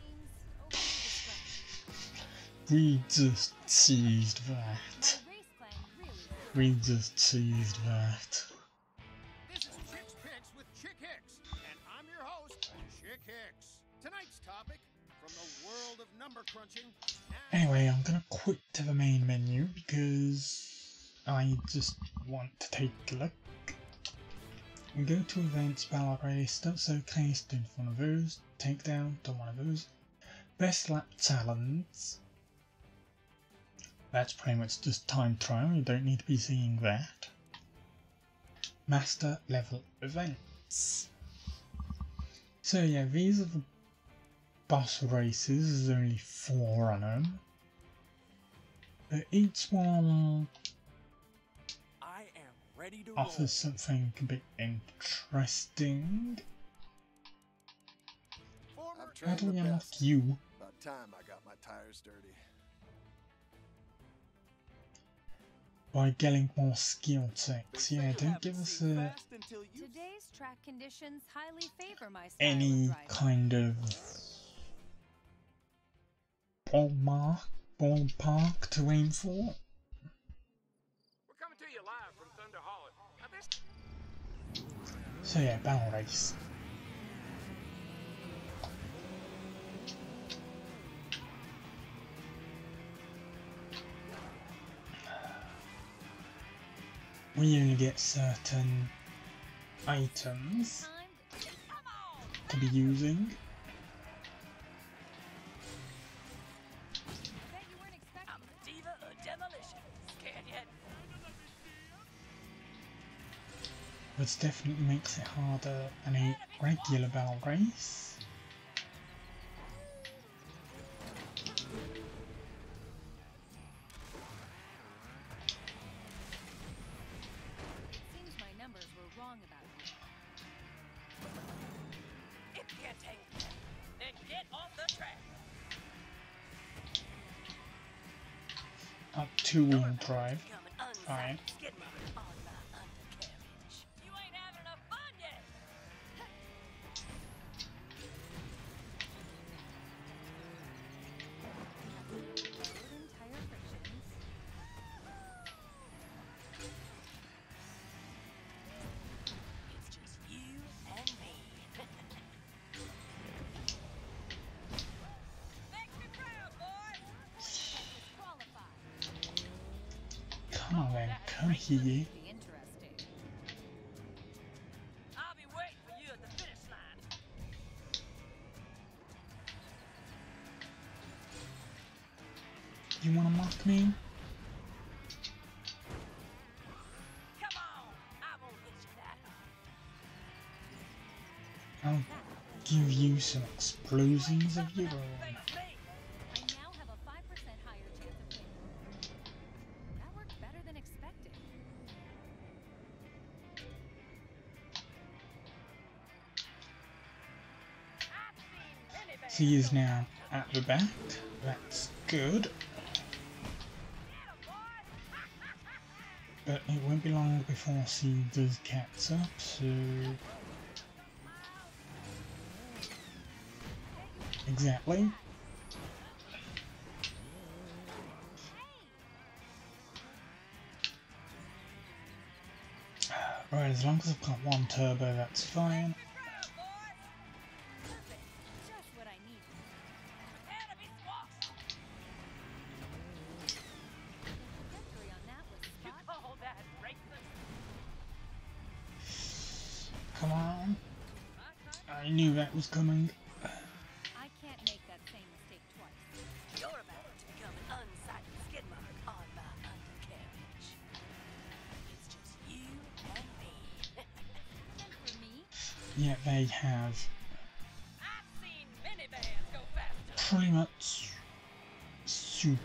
Seems overly distracting. We just seized that. We just teased that. This is Chick's Picks with Chick Hicks, and I'm your host, Chick Hicks. Tonight's topic from the world of number crunching. Anyway, I'm gonna quit to the main menu because I just want to take a look. We go to events, battle race, stunt showcase, don't one of those, take down, don't one of those. Best lap talents. That's pretty much just time trial, you don't need to be seeing that. Master level events. So yeah, these are the boss races, there's only four on them. But each one I am ready to offers something a bit interesting. How do we unlock you? About time I got my tires dirty. By getting more skill checks. Yeah, don't give us Today's track conditions highly favor my any of driving. kind of ballpark, ballpark to aim for. To you live from Thunder Hollow. Now this So yeah, battle race. We only get certain items to be using. Which definitely makes it harder than a regular battle race. Drive. Fine. Better than expected. I've seen many bands She is now at the back. That's good. But it won't be long before she does catch up, so... Exactly. Right, as long as I've got one turbo, that's fine. Come on. I knew that was coming.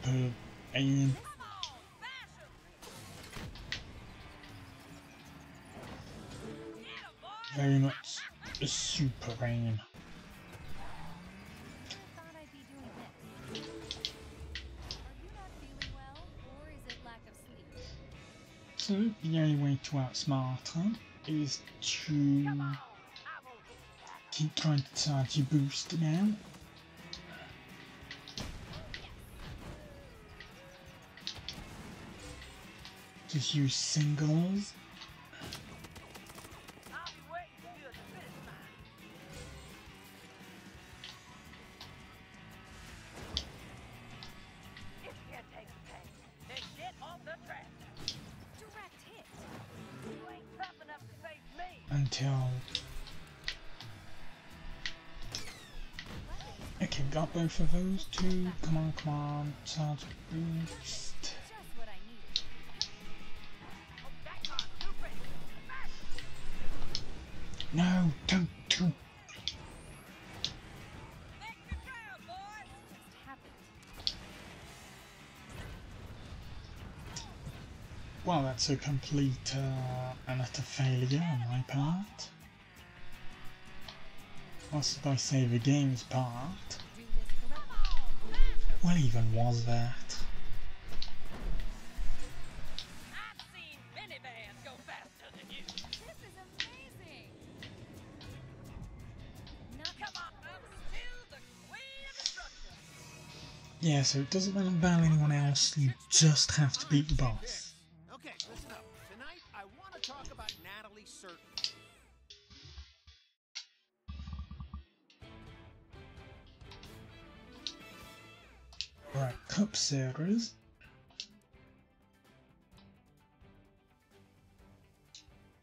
Or is it lack of sleep? So the only way to outsmart her is to keep trying to charge your boost now. To face me. until Okay, got both of those two. Come on, come on. Charge boost. That's a complete uh, and utter failure on my part. Or should I say the game's part? Do this correctly. Well, even was that? I've seen many bands go faster than you. This is amazing. Not Come on, I'm still the queen of destruction. Yeah, so it doesn't matter about anyone else, you just have to beat the boss. Series.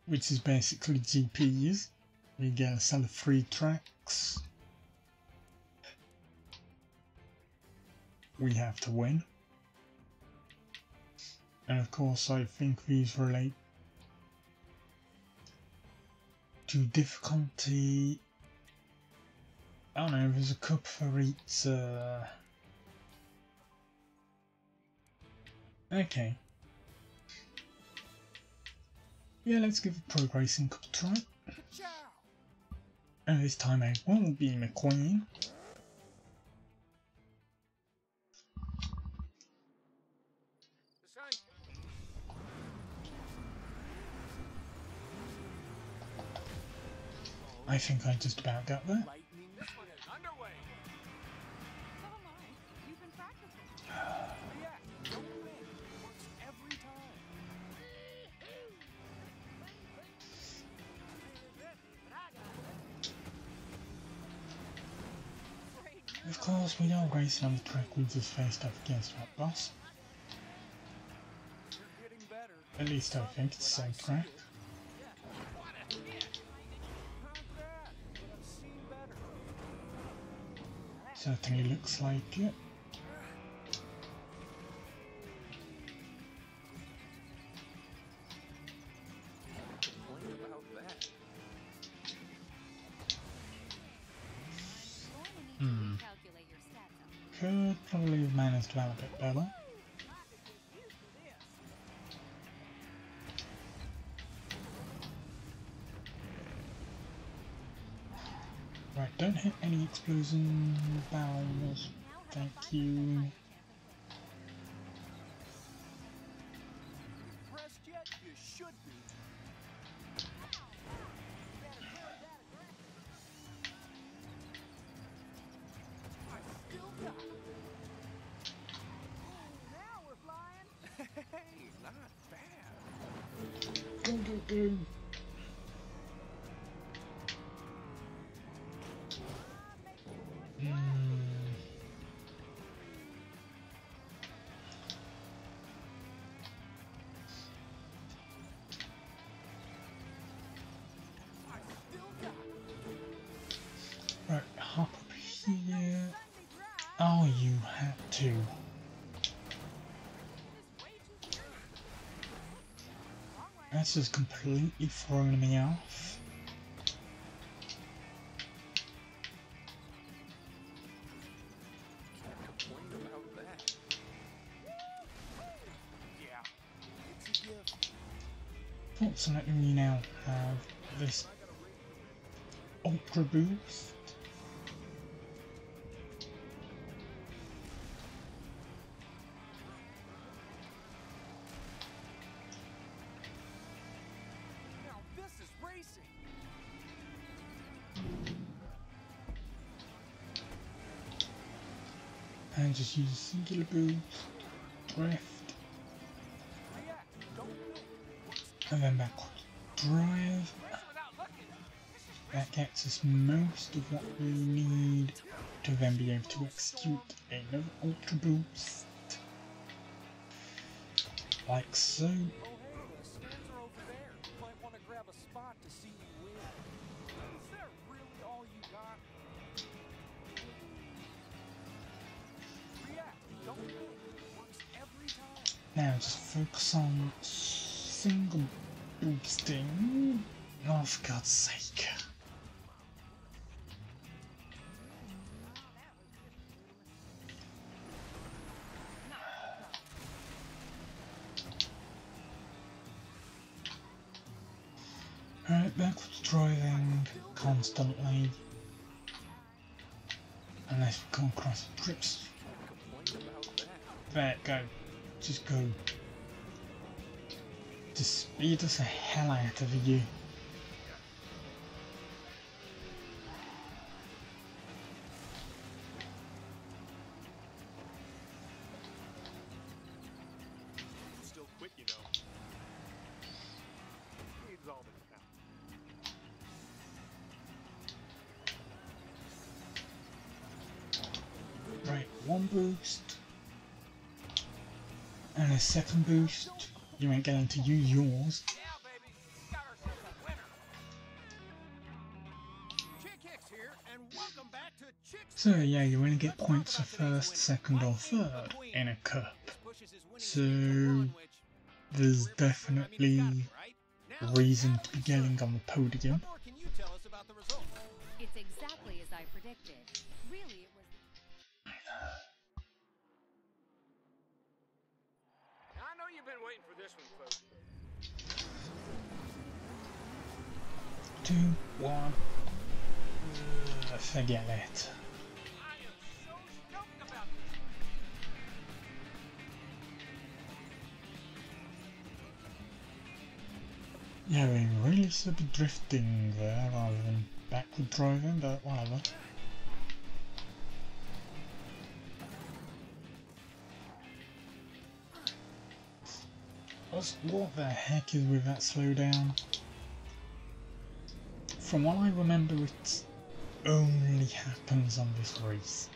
Which is basically GPs. We get a set of three tracks. We have to win. And of course, I think these relate to difficulty. I don't know, there's a cup for each. Uh, Okay. Yeah, let's give Pro Racing a try. And this time I won't be McQueen. I think I just about got there. Course, we know racing on the track we just faced up against that boss. At least I think it's seen better. Certainly looks like it. Have a bit better. Right, don't hit any explosion barrels. Thank you. To. That's just completely throwing me off. Fortunately, we now have this Ultra Boost. Just use a singular boost, drift, and then back drive. That gets us most of what we need to then be able to execute another Ultra Boost. Like so. Now just focus on single boosting. Oh, for God's sake. Alright, backwards driving constantly. Unless we come across trips. There, go. Just go. Just speed us the hell out of you. Second boost. You ain't going to use yours. Yeah, baby. We got ourselves a winner. Chick Hicks here, and welcome back to Chick's So yeah, you only get points for first, second or third in a cup. Pushes his winning So, streak to one, which There's really pressure. I mean, it's definitely gotta be, right? Now, reason to be getting on the podium. What more can you tell us about the result? It's exactly as I predicted. waiting for this one, folks. Two, one. Uh, forget it. Yeah, we really should be drifting there rather than backward driving, but whatever. What's- What the heck is with that slowdown? From what I remember, it only happens on this race.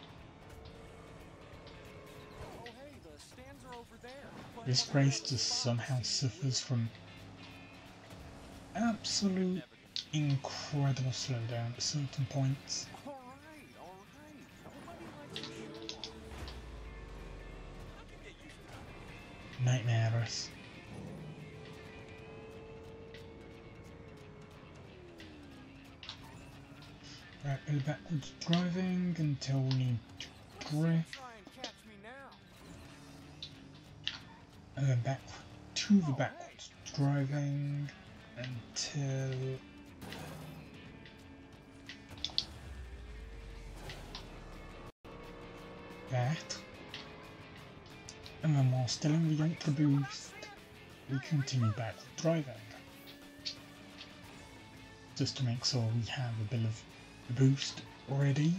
This race just somehow suffers from absolute incredible slowdown at certain points. Nightmare, win. Right, go backwards driving until we drift, and then back to the backwards driving until that. And then while still in the ultra boost, we continue back driving. Just to make sure we have a bit of boost ready.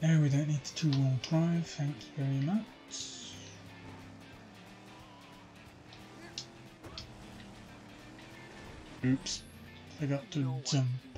No, we don't need to two-wheel drive, thank you very much. Oops, forgot to You know jump.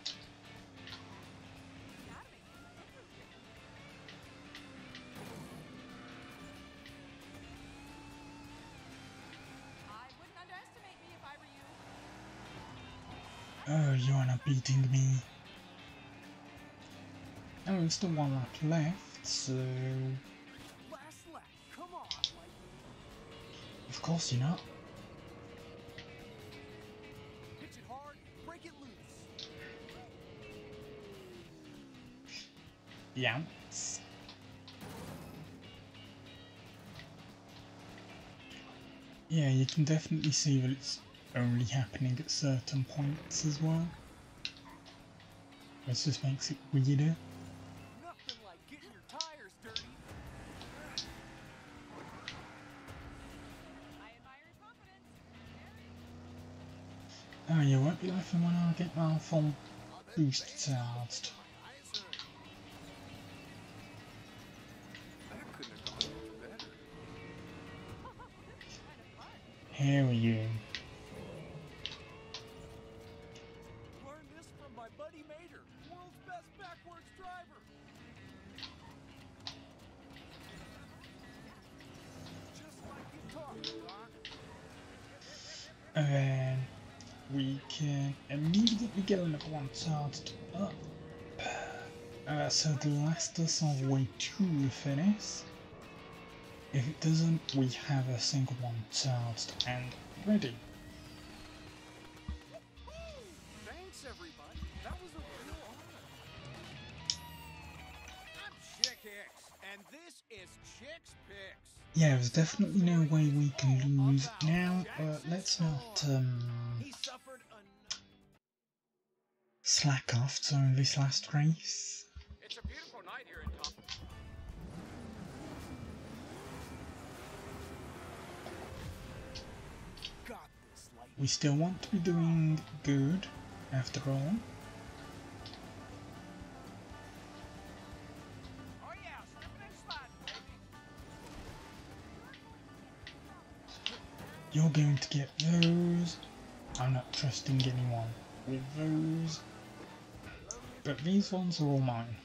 Oh, you are not beating me. Oh, there's still one lap left, so Last lap. Come on, of course you're not. Pitch it hard. Break it loose. Younce. Yeah, you can definitely see that it's only happening at certain points as well. Which just makes it weirder. Nothing like getting your tires dirty. I admire your confidence. Oh, you won't be laughing when I get my full boost charged. That couldn't have gone much better. Here we go. So it'll last us all the way to the finish. If it doesn't, we have a single one charged and ready. Thanks, everybody. That was a real honor. I'm Chick Hicks, and this is Chick's Picks. Yeah, there's definitely no way we can lose now, but let's not um, He suffered a slack off during this last race. It's a beautiful night here in Tom. Got this, Lightning. We still want to be doing good, after all. Oh yeah, slipping and sliding, baby. You're going to get those. I'm not trusting anyone with those. But these ones are all mine.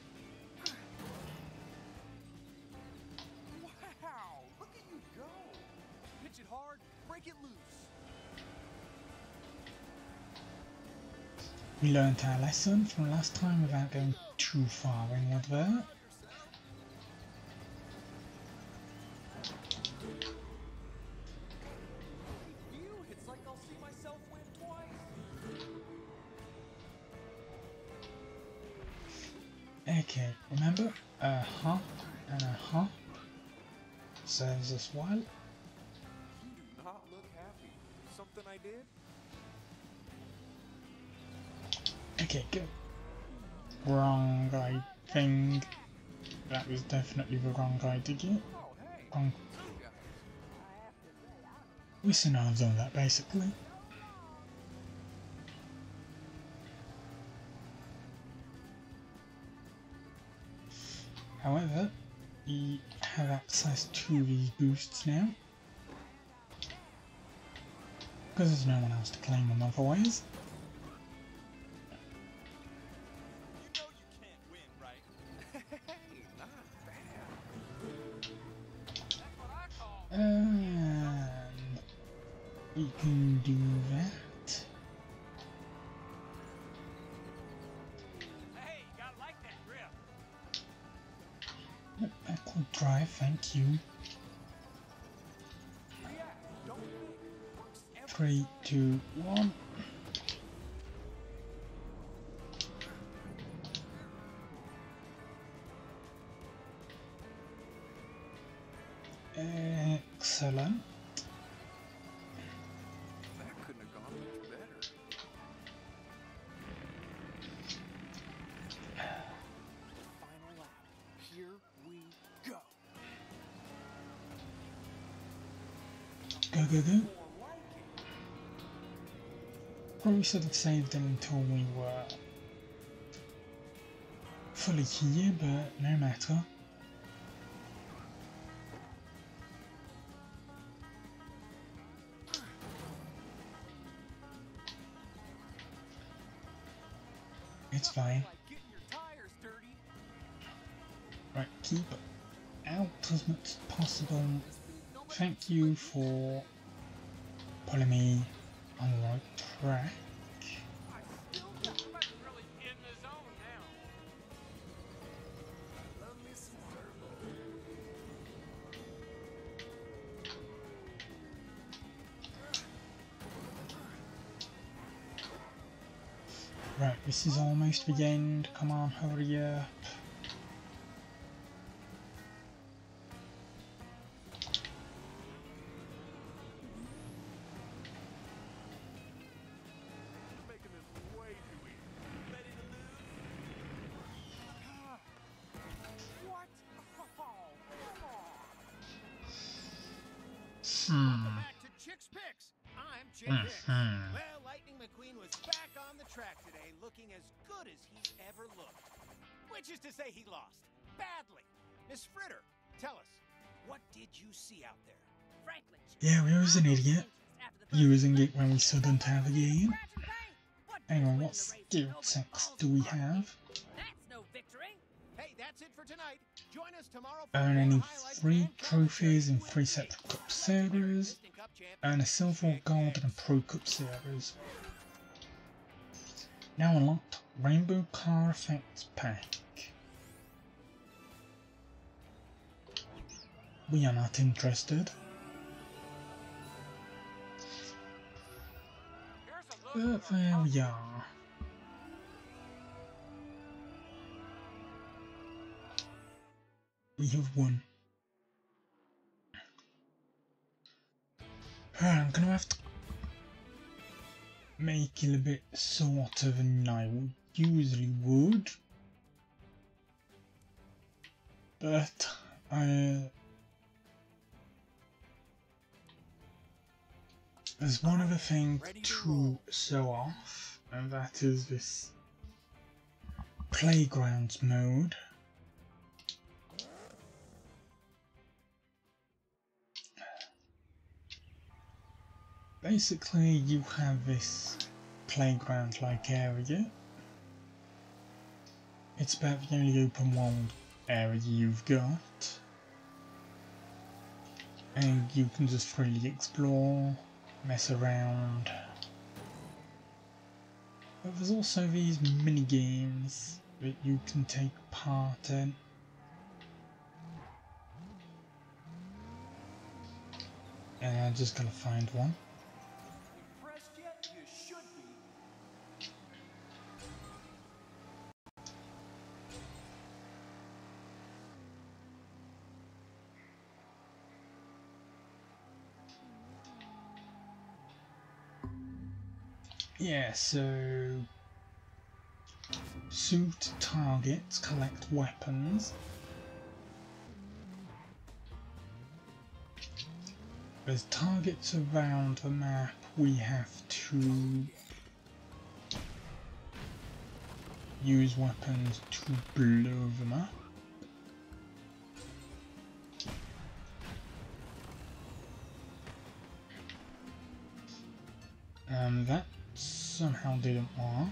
We learnt our lesson from last time without going too far inward there. Okay, remember, a hop and a hop serves us well. Okay, go. Wrong, I think. That was definitely the wrong guy to get. Wrong. We synonyms on that basically. However, we have access to these boosts now. Because there's no one else to claim them otherwise. Probably should have saved them until we were fully here, but no matter. It's fine. Right, keep out as much as possible. Thank you for putting me track. I zone now. Right, this is almost the end. Come on, hurry up. An idiot. Using it when we shouldn't have a game. Hang on, what skill checks do we have? Earn any free trophies in with separate cup servers. Earn a silver, gold, and pro cup servers. Now unlocked Rainbow Car Effects Pack. We are not interested. But there we are. We have won. I'm gonna have to make it a bit shorter than I usually would. But I there's one other thing to show off, and that is this playgrounds mode. Basically, you have this playground like area. It's about the only open world area you've got. And you can just freely explore, mess around. But there's also these mini games that you can take part in. And I'm just gonna find one. Yeah, so suit targets, collect weapons. There's targets around the map we have to use weapons to blow them up. Um, that somehow didn't work.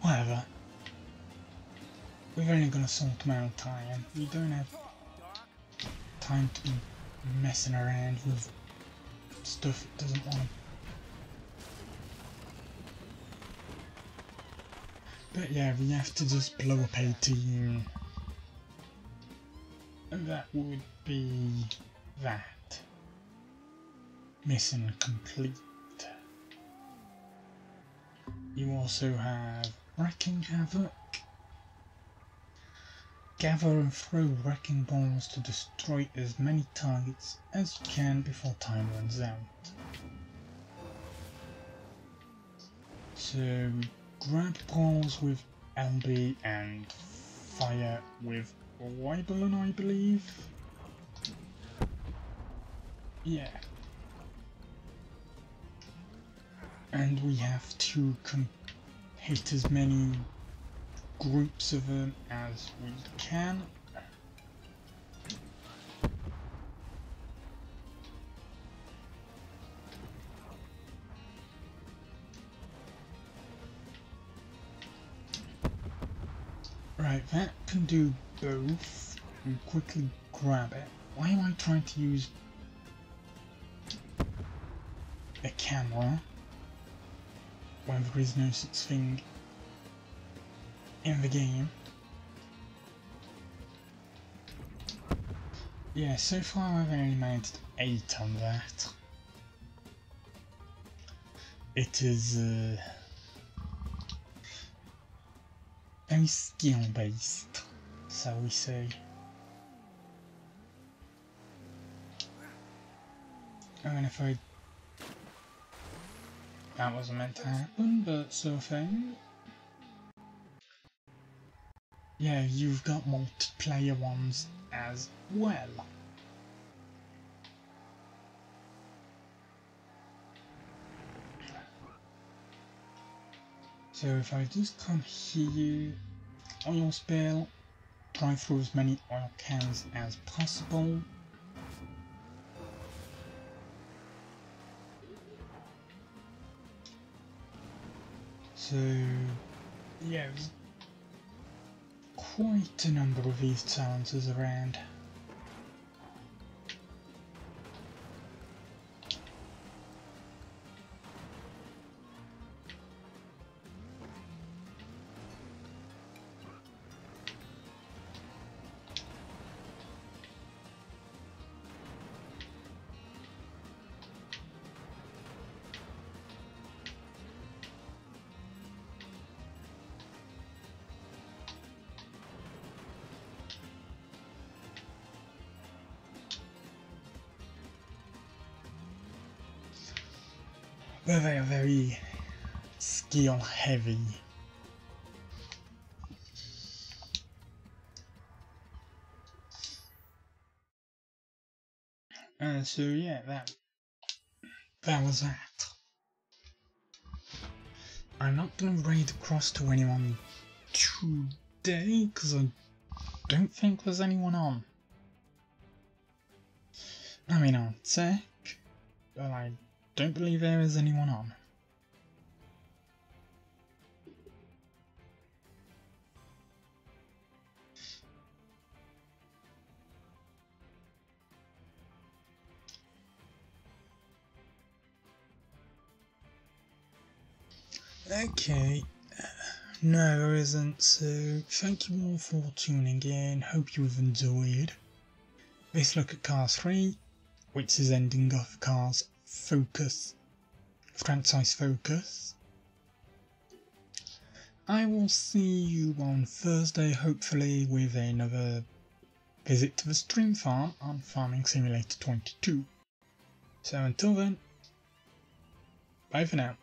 Whatever. We've only got a sort amount of time. We don't have time to be messing around with stuff that doesn't want to But yeah, we have to just blow up 18. And that would be that. Mission complete. You also have Wrecking Havoc. Gather and throw wrecking balls to destroy as many targets as you can before time runs out. So grab balls with LB and fire with Wybelin, I believe. Yeah. And we have to hit as many groups of them as we can. Can do both. And quickly grab it. Why am I trying to use a camera when there is no such thing in the game? Yeah, so far I've only made 8 on that. It is uh, very skill based, shall we say. And if I... That wasn't meant to happen, but so thing. Yeah, you've got multiplayer ones as well. So if I just come here, oil spill, try through as many oil cans as possible. So yeah, quite a number of these silencers around. Are very skill heavy. Uh, so yeah, that that was that. I'm not gonna raid across to anyone today because I don't think there's anyone on. I mean, I'll check, but I don't believe there is anyone on. Okay, no there isn't, so thank you all for tuning in, hope you've enjoyed. this look at Cars 3, which is ending off Cars Focus, franchise Focus. I will see you on Thursday, hopefully, with another visit to the stream farm on Farming Simulator 22. So until then, bye for now.